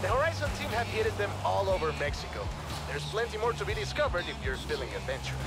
The Horizon team have hit them all over Mexico. There's plenty more to be discovered if you're feeling adventurous.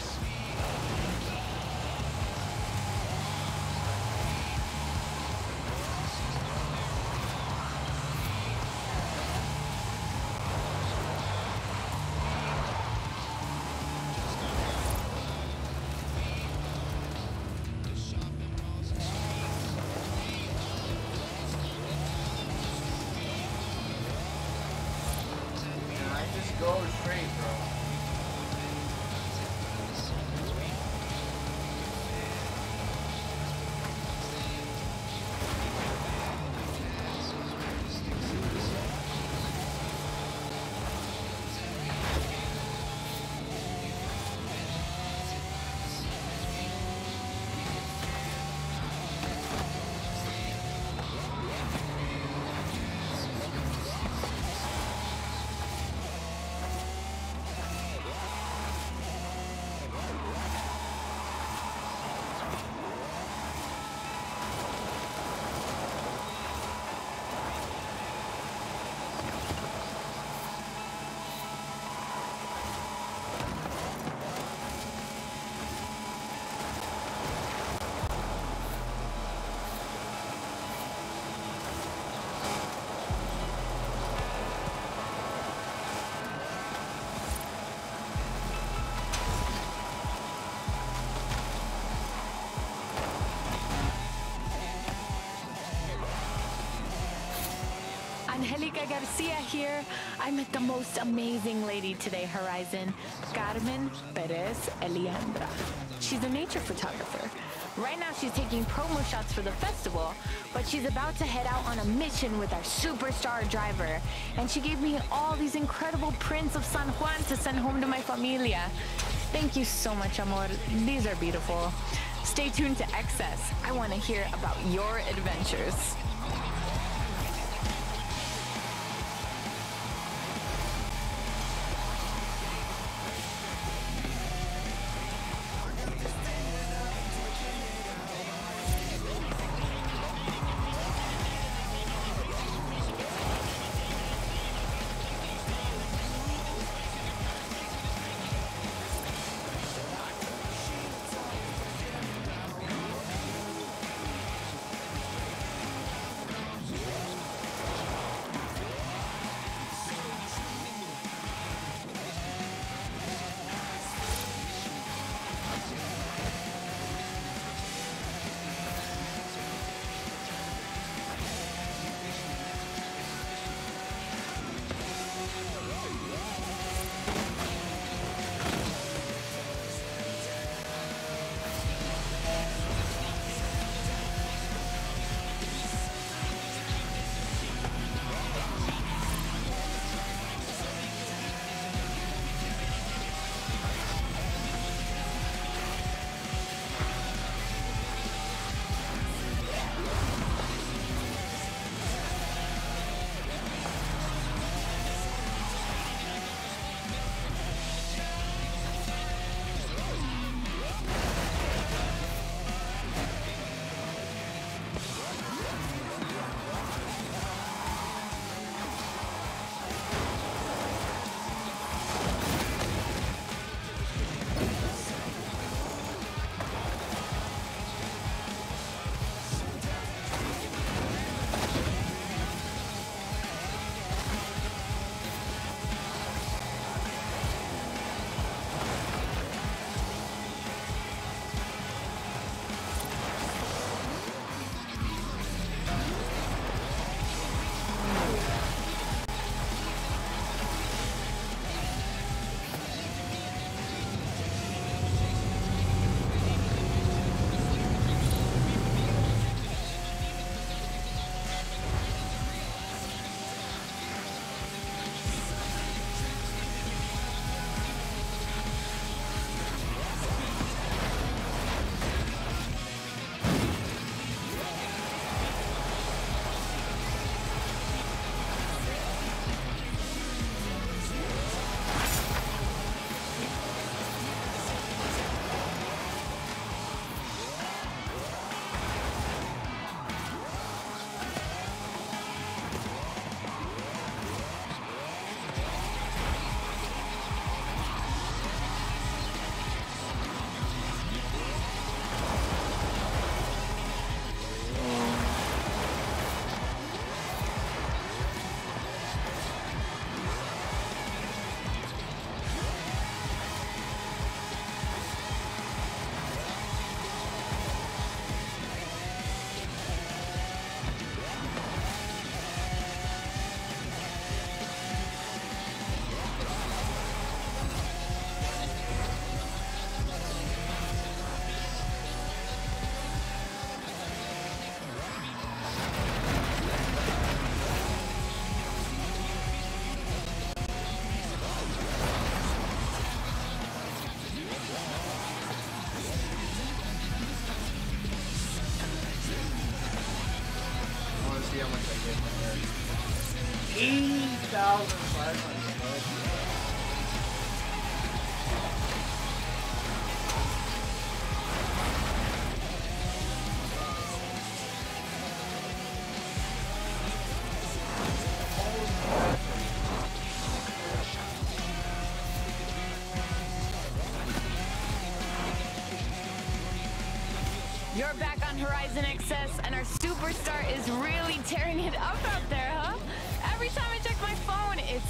Angelica Garcia here. I met the most amazing lady today, Horizon. Carmen Perez Eliandra. She's a nature photographer. Right now she's taking promo shots for the festival, but she's about to head out on a mission with our superstar driver. And she gave me all these incredible prints of San Juan to send home to my familia. Thank you so much, amor. These are beautiful. Stay tuned to XS. I want to hear about your adventures.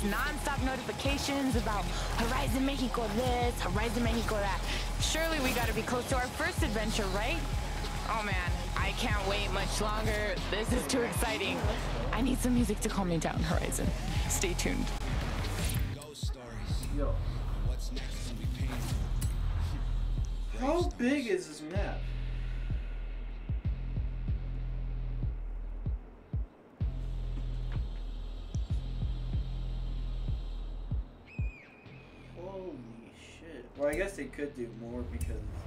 Non-stop notifications about Horizon Mexico this, Horizon Mexico that. Surely we gotta be close to our first adventure, right? Oh man, I can't wait much longer. This is too exciting. I need some music to calm me down, Horizon. Stay tuned. Yo. How big is this map? Could do more because.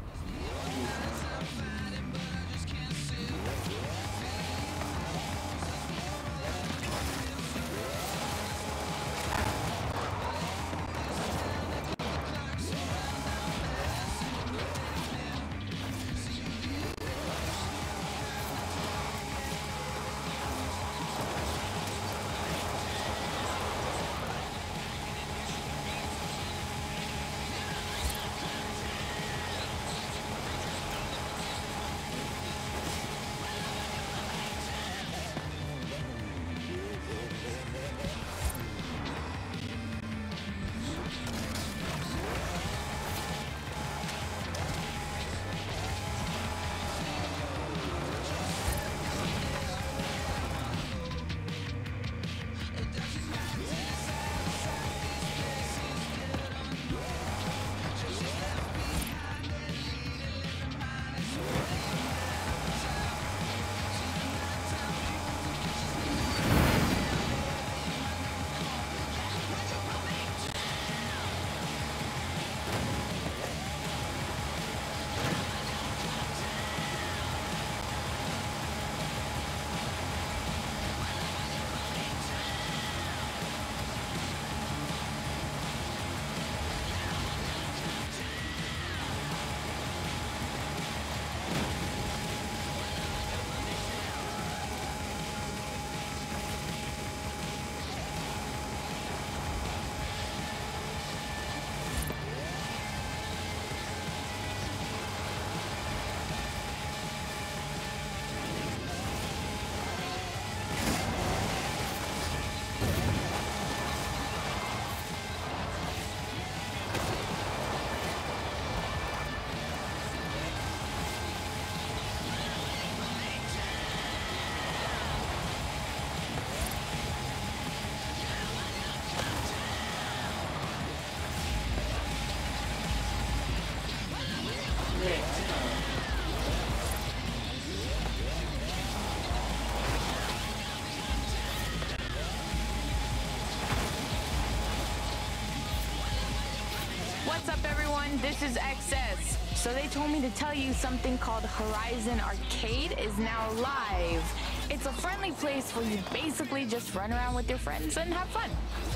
This is XS. So they told me to tell you something called Horizon Arcade is now live. It's a friendly place where you basically just run around with your friends and have fun.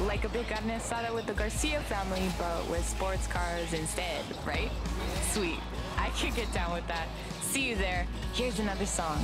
Like a big carne with the Garcia family, but with sports cars instead, right? Sweet. I could get down with that. See you there. Here's another song.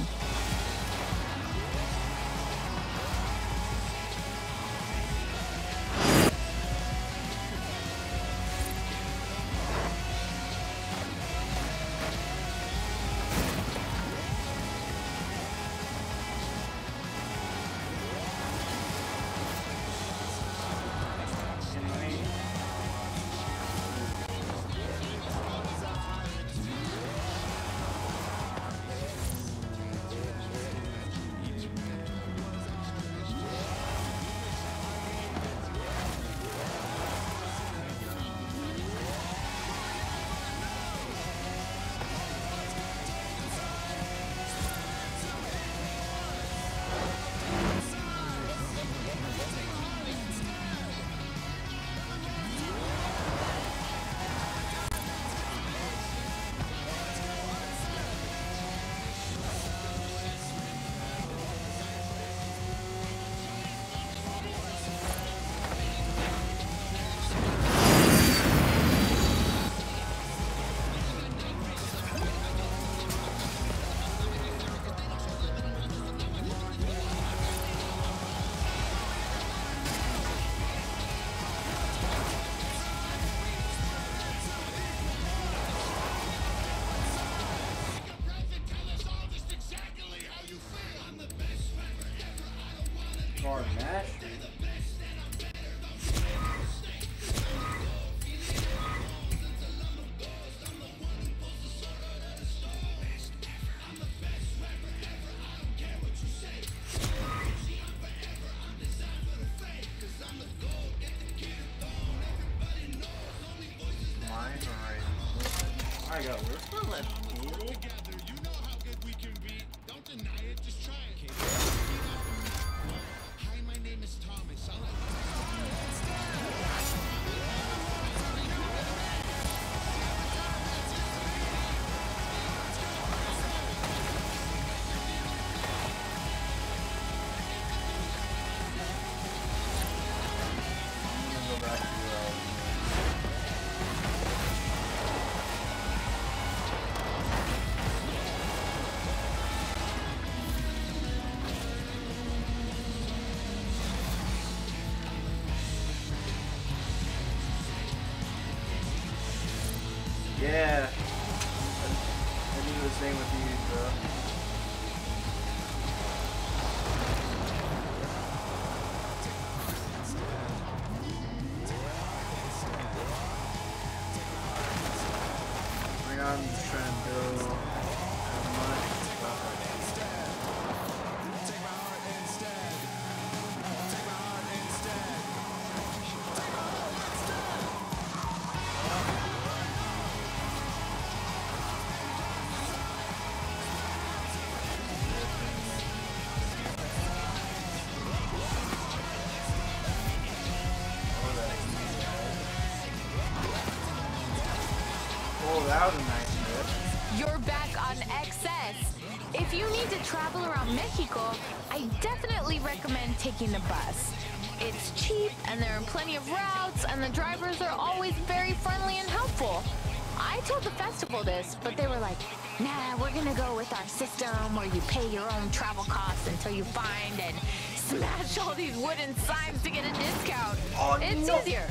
Taking the bus. It's cheap and there are plenty of routes and the drivers are always very friendly and helpful. I told the festival this, but they were like, nah, we're gonna go with our system where you pay your own travel costs until you find and smash all these wooden signs to get a discount. Oh, it's no. easier.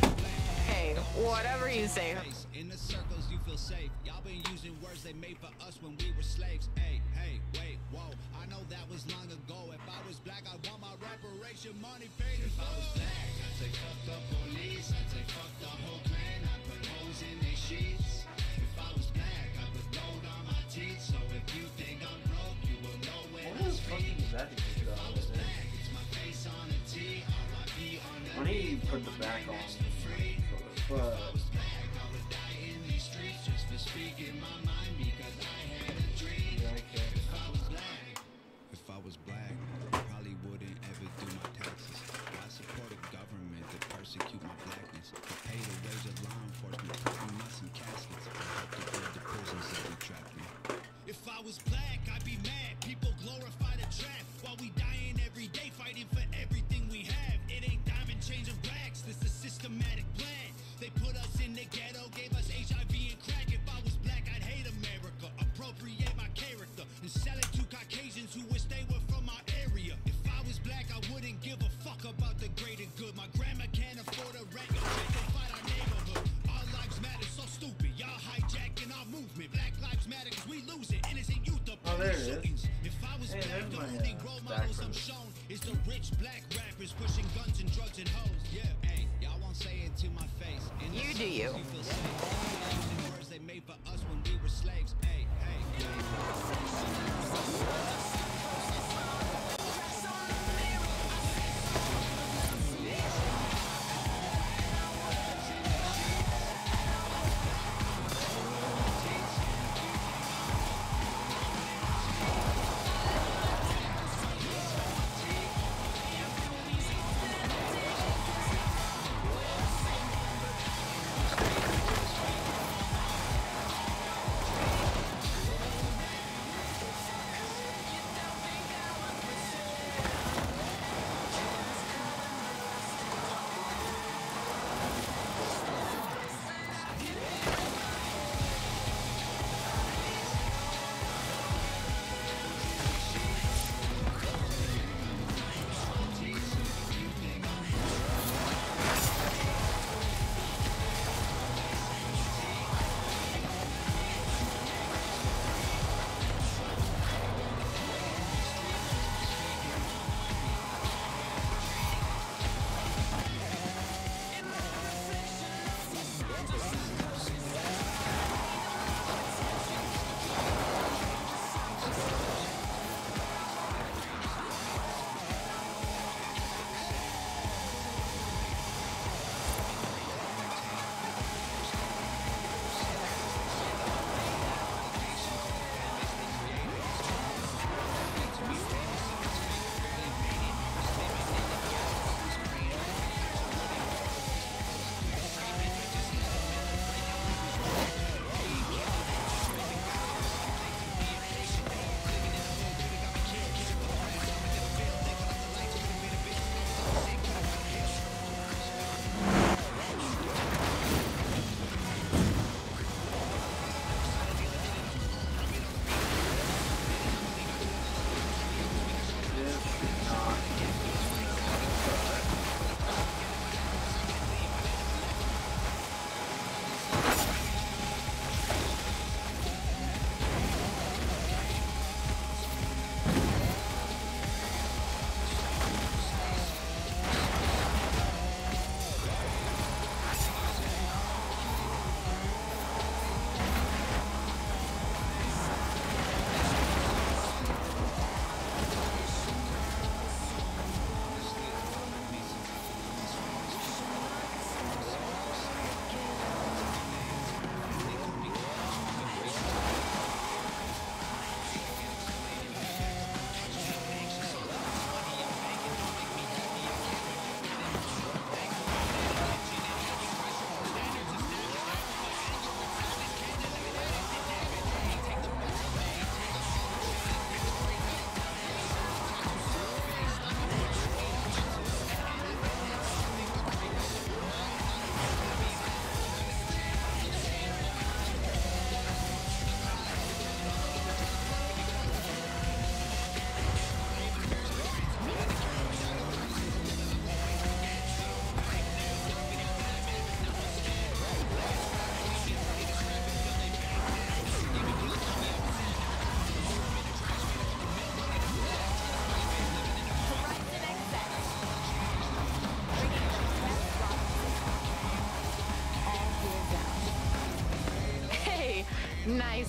Hey, whatever you say. In the circles you feel safe. Y'all been using words they made for us when we were slaves. Hey, hey, wait, whoa. I know that was long ago. If I was black, I'd want my reparation money paid. If I was black, I'd say fuck the police. I'd say fuck the whole clan. I'd put holes in their sheets. If I was black, I put gold on my teeth. So if you think I'm broke, you will know when What I the fuck speak. is that he did on with it? It's my face on a T. R.I.P. on the When he put the back on for movement. Black lives matter, cause we lose it. Innocent youth up Oh, in there the it is. If I was Hey, black, the my, only uh, role models I'm shown is the rich black rappers pushing guns and drugs and hoes. Yeah, hey, y'all won't say it to my face. In You do you. circles feel safe. Using words they made for us when we were slaves. Hey, hey, nice,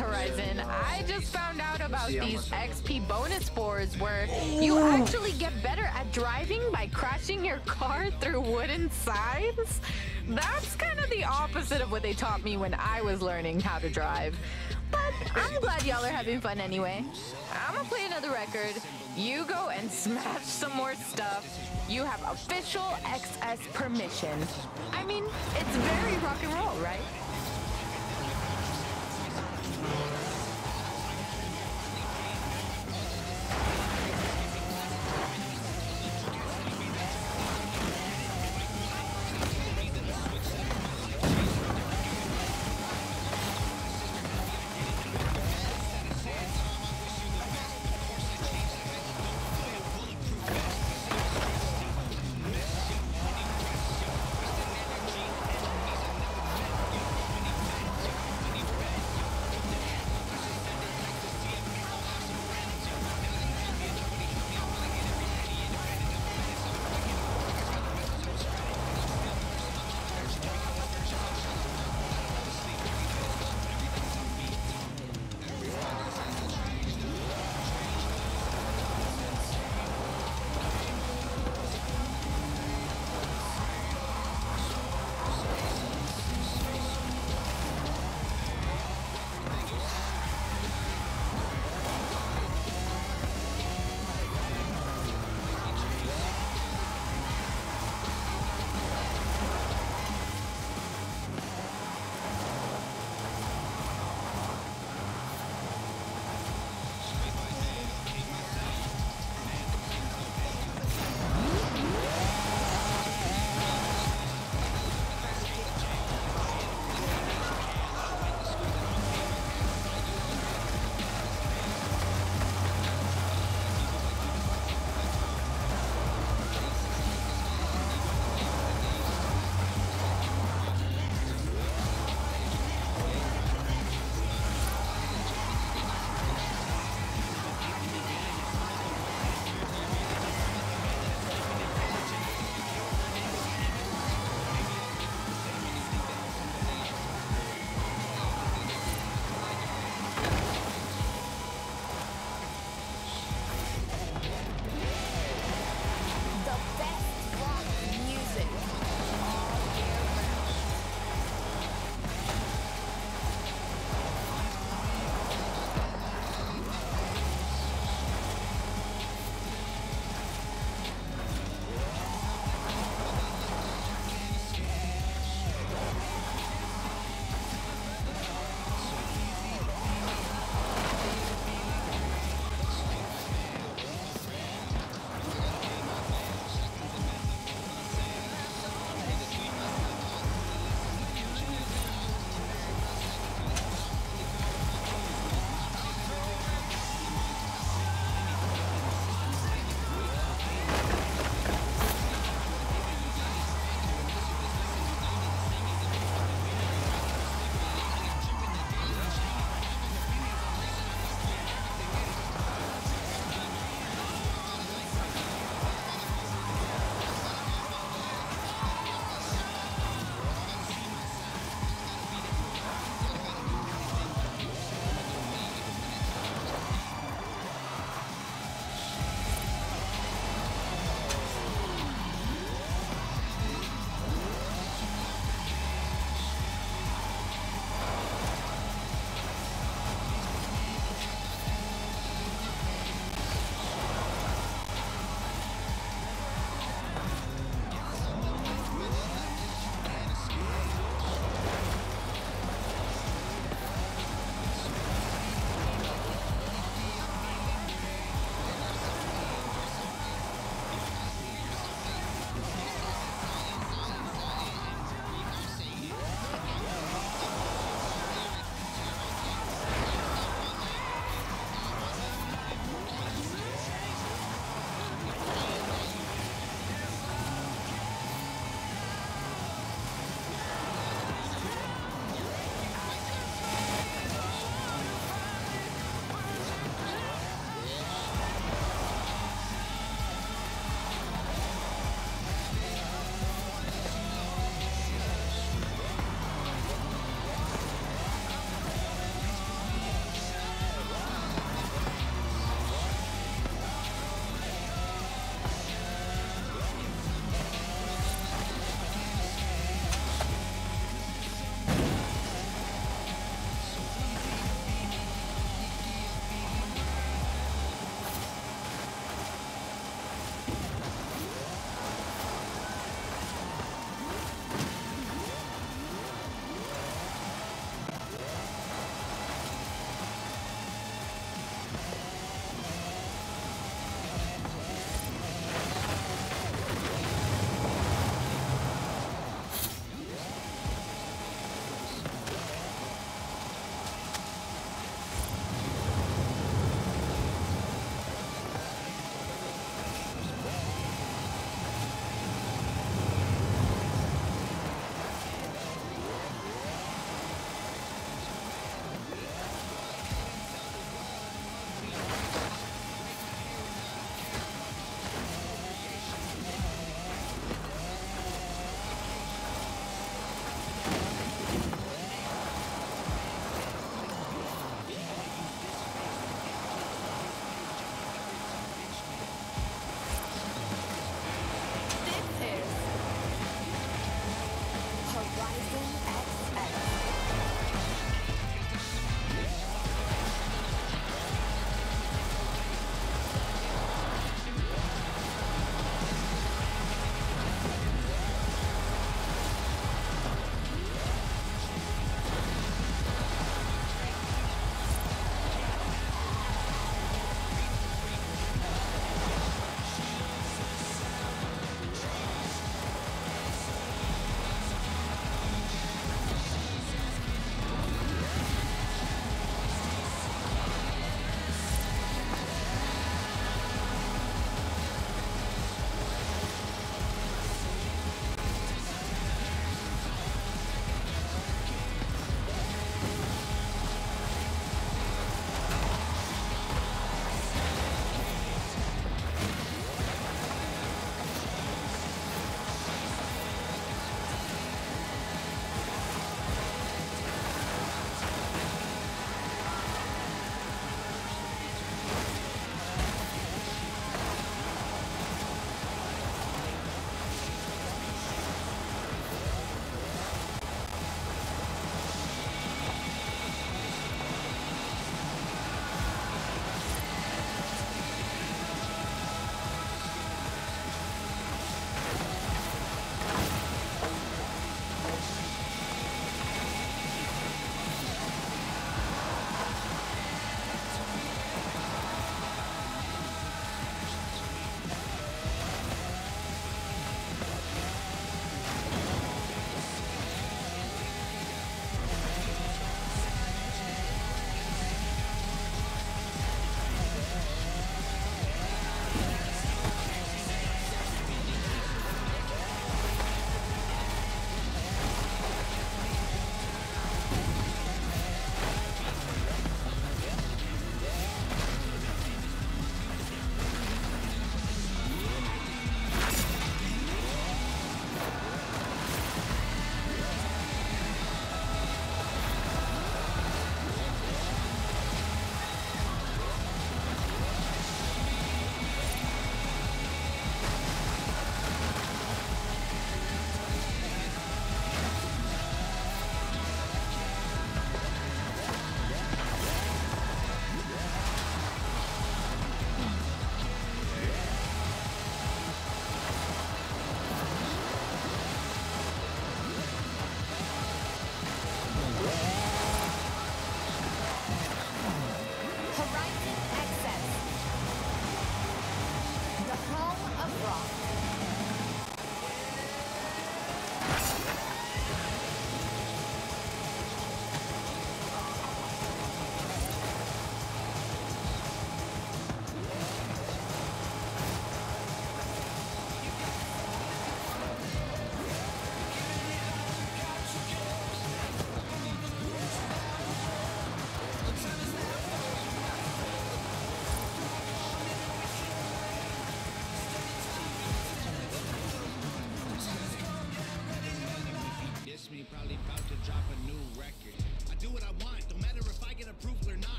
Horizon. I just found out about these XP bonus boards where you actually get better at driving by crashing your car through wooden sides. That's kind of the opposite of what they taught me when I was learning how to drive. But I'm glad y'all are having fun anyway. I'm gonna play another record. You go and smash some more stuff. You have official XS permission. I mean, it's very rock and roll, right?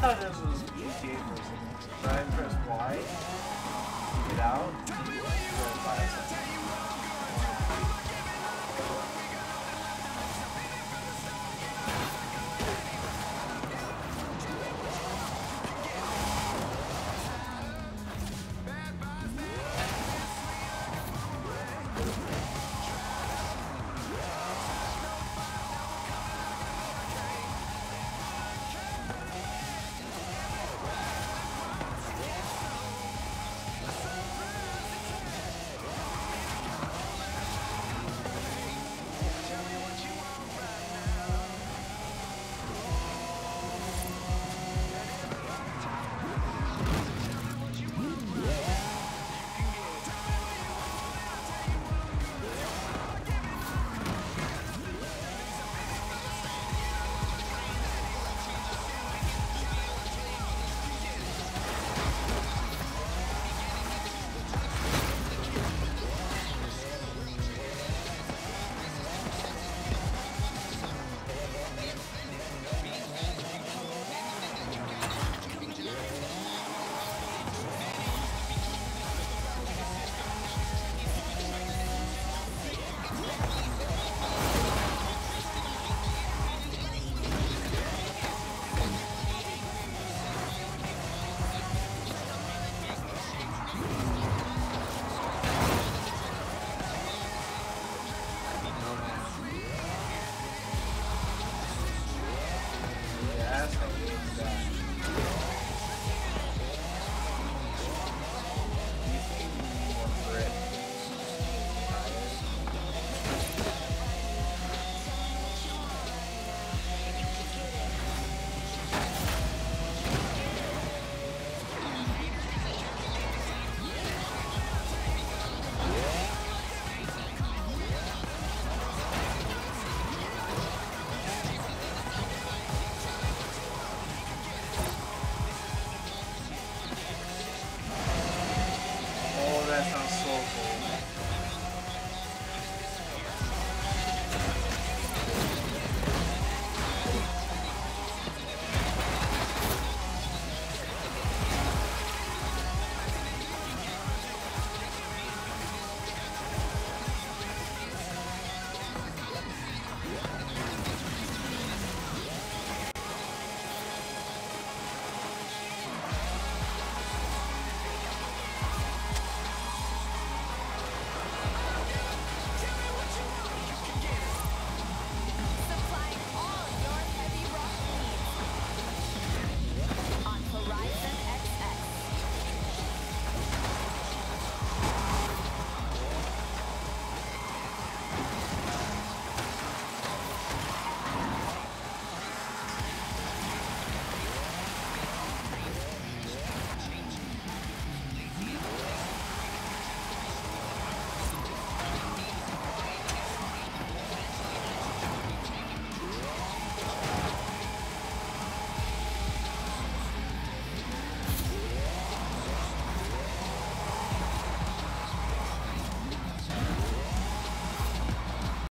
Thought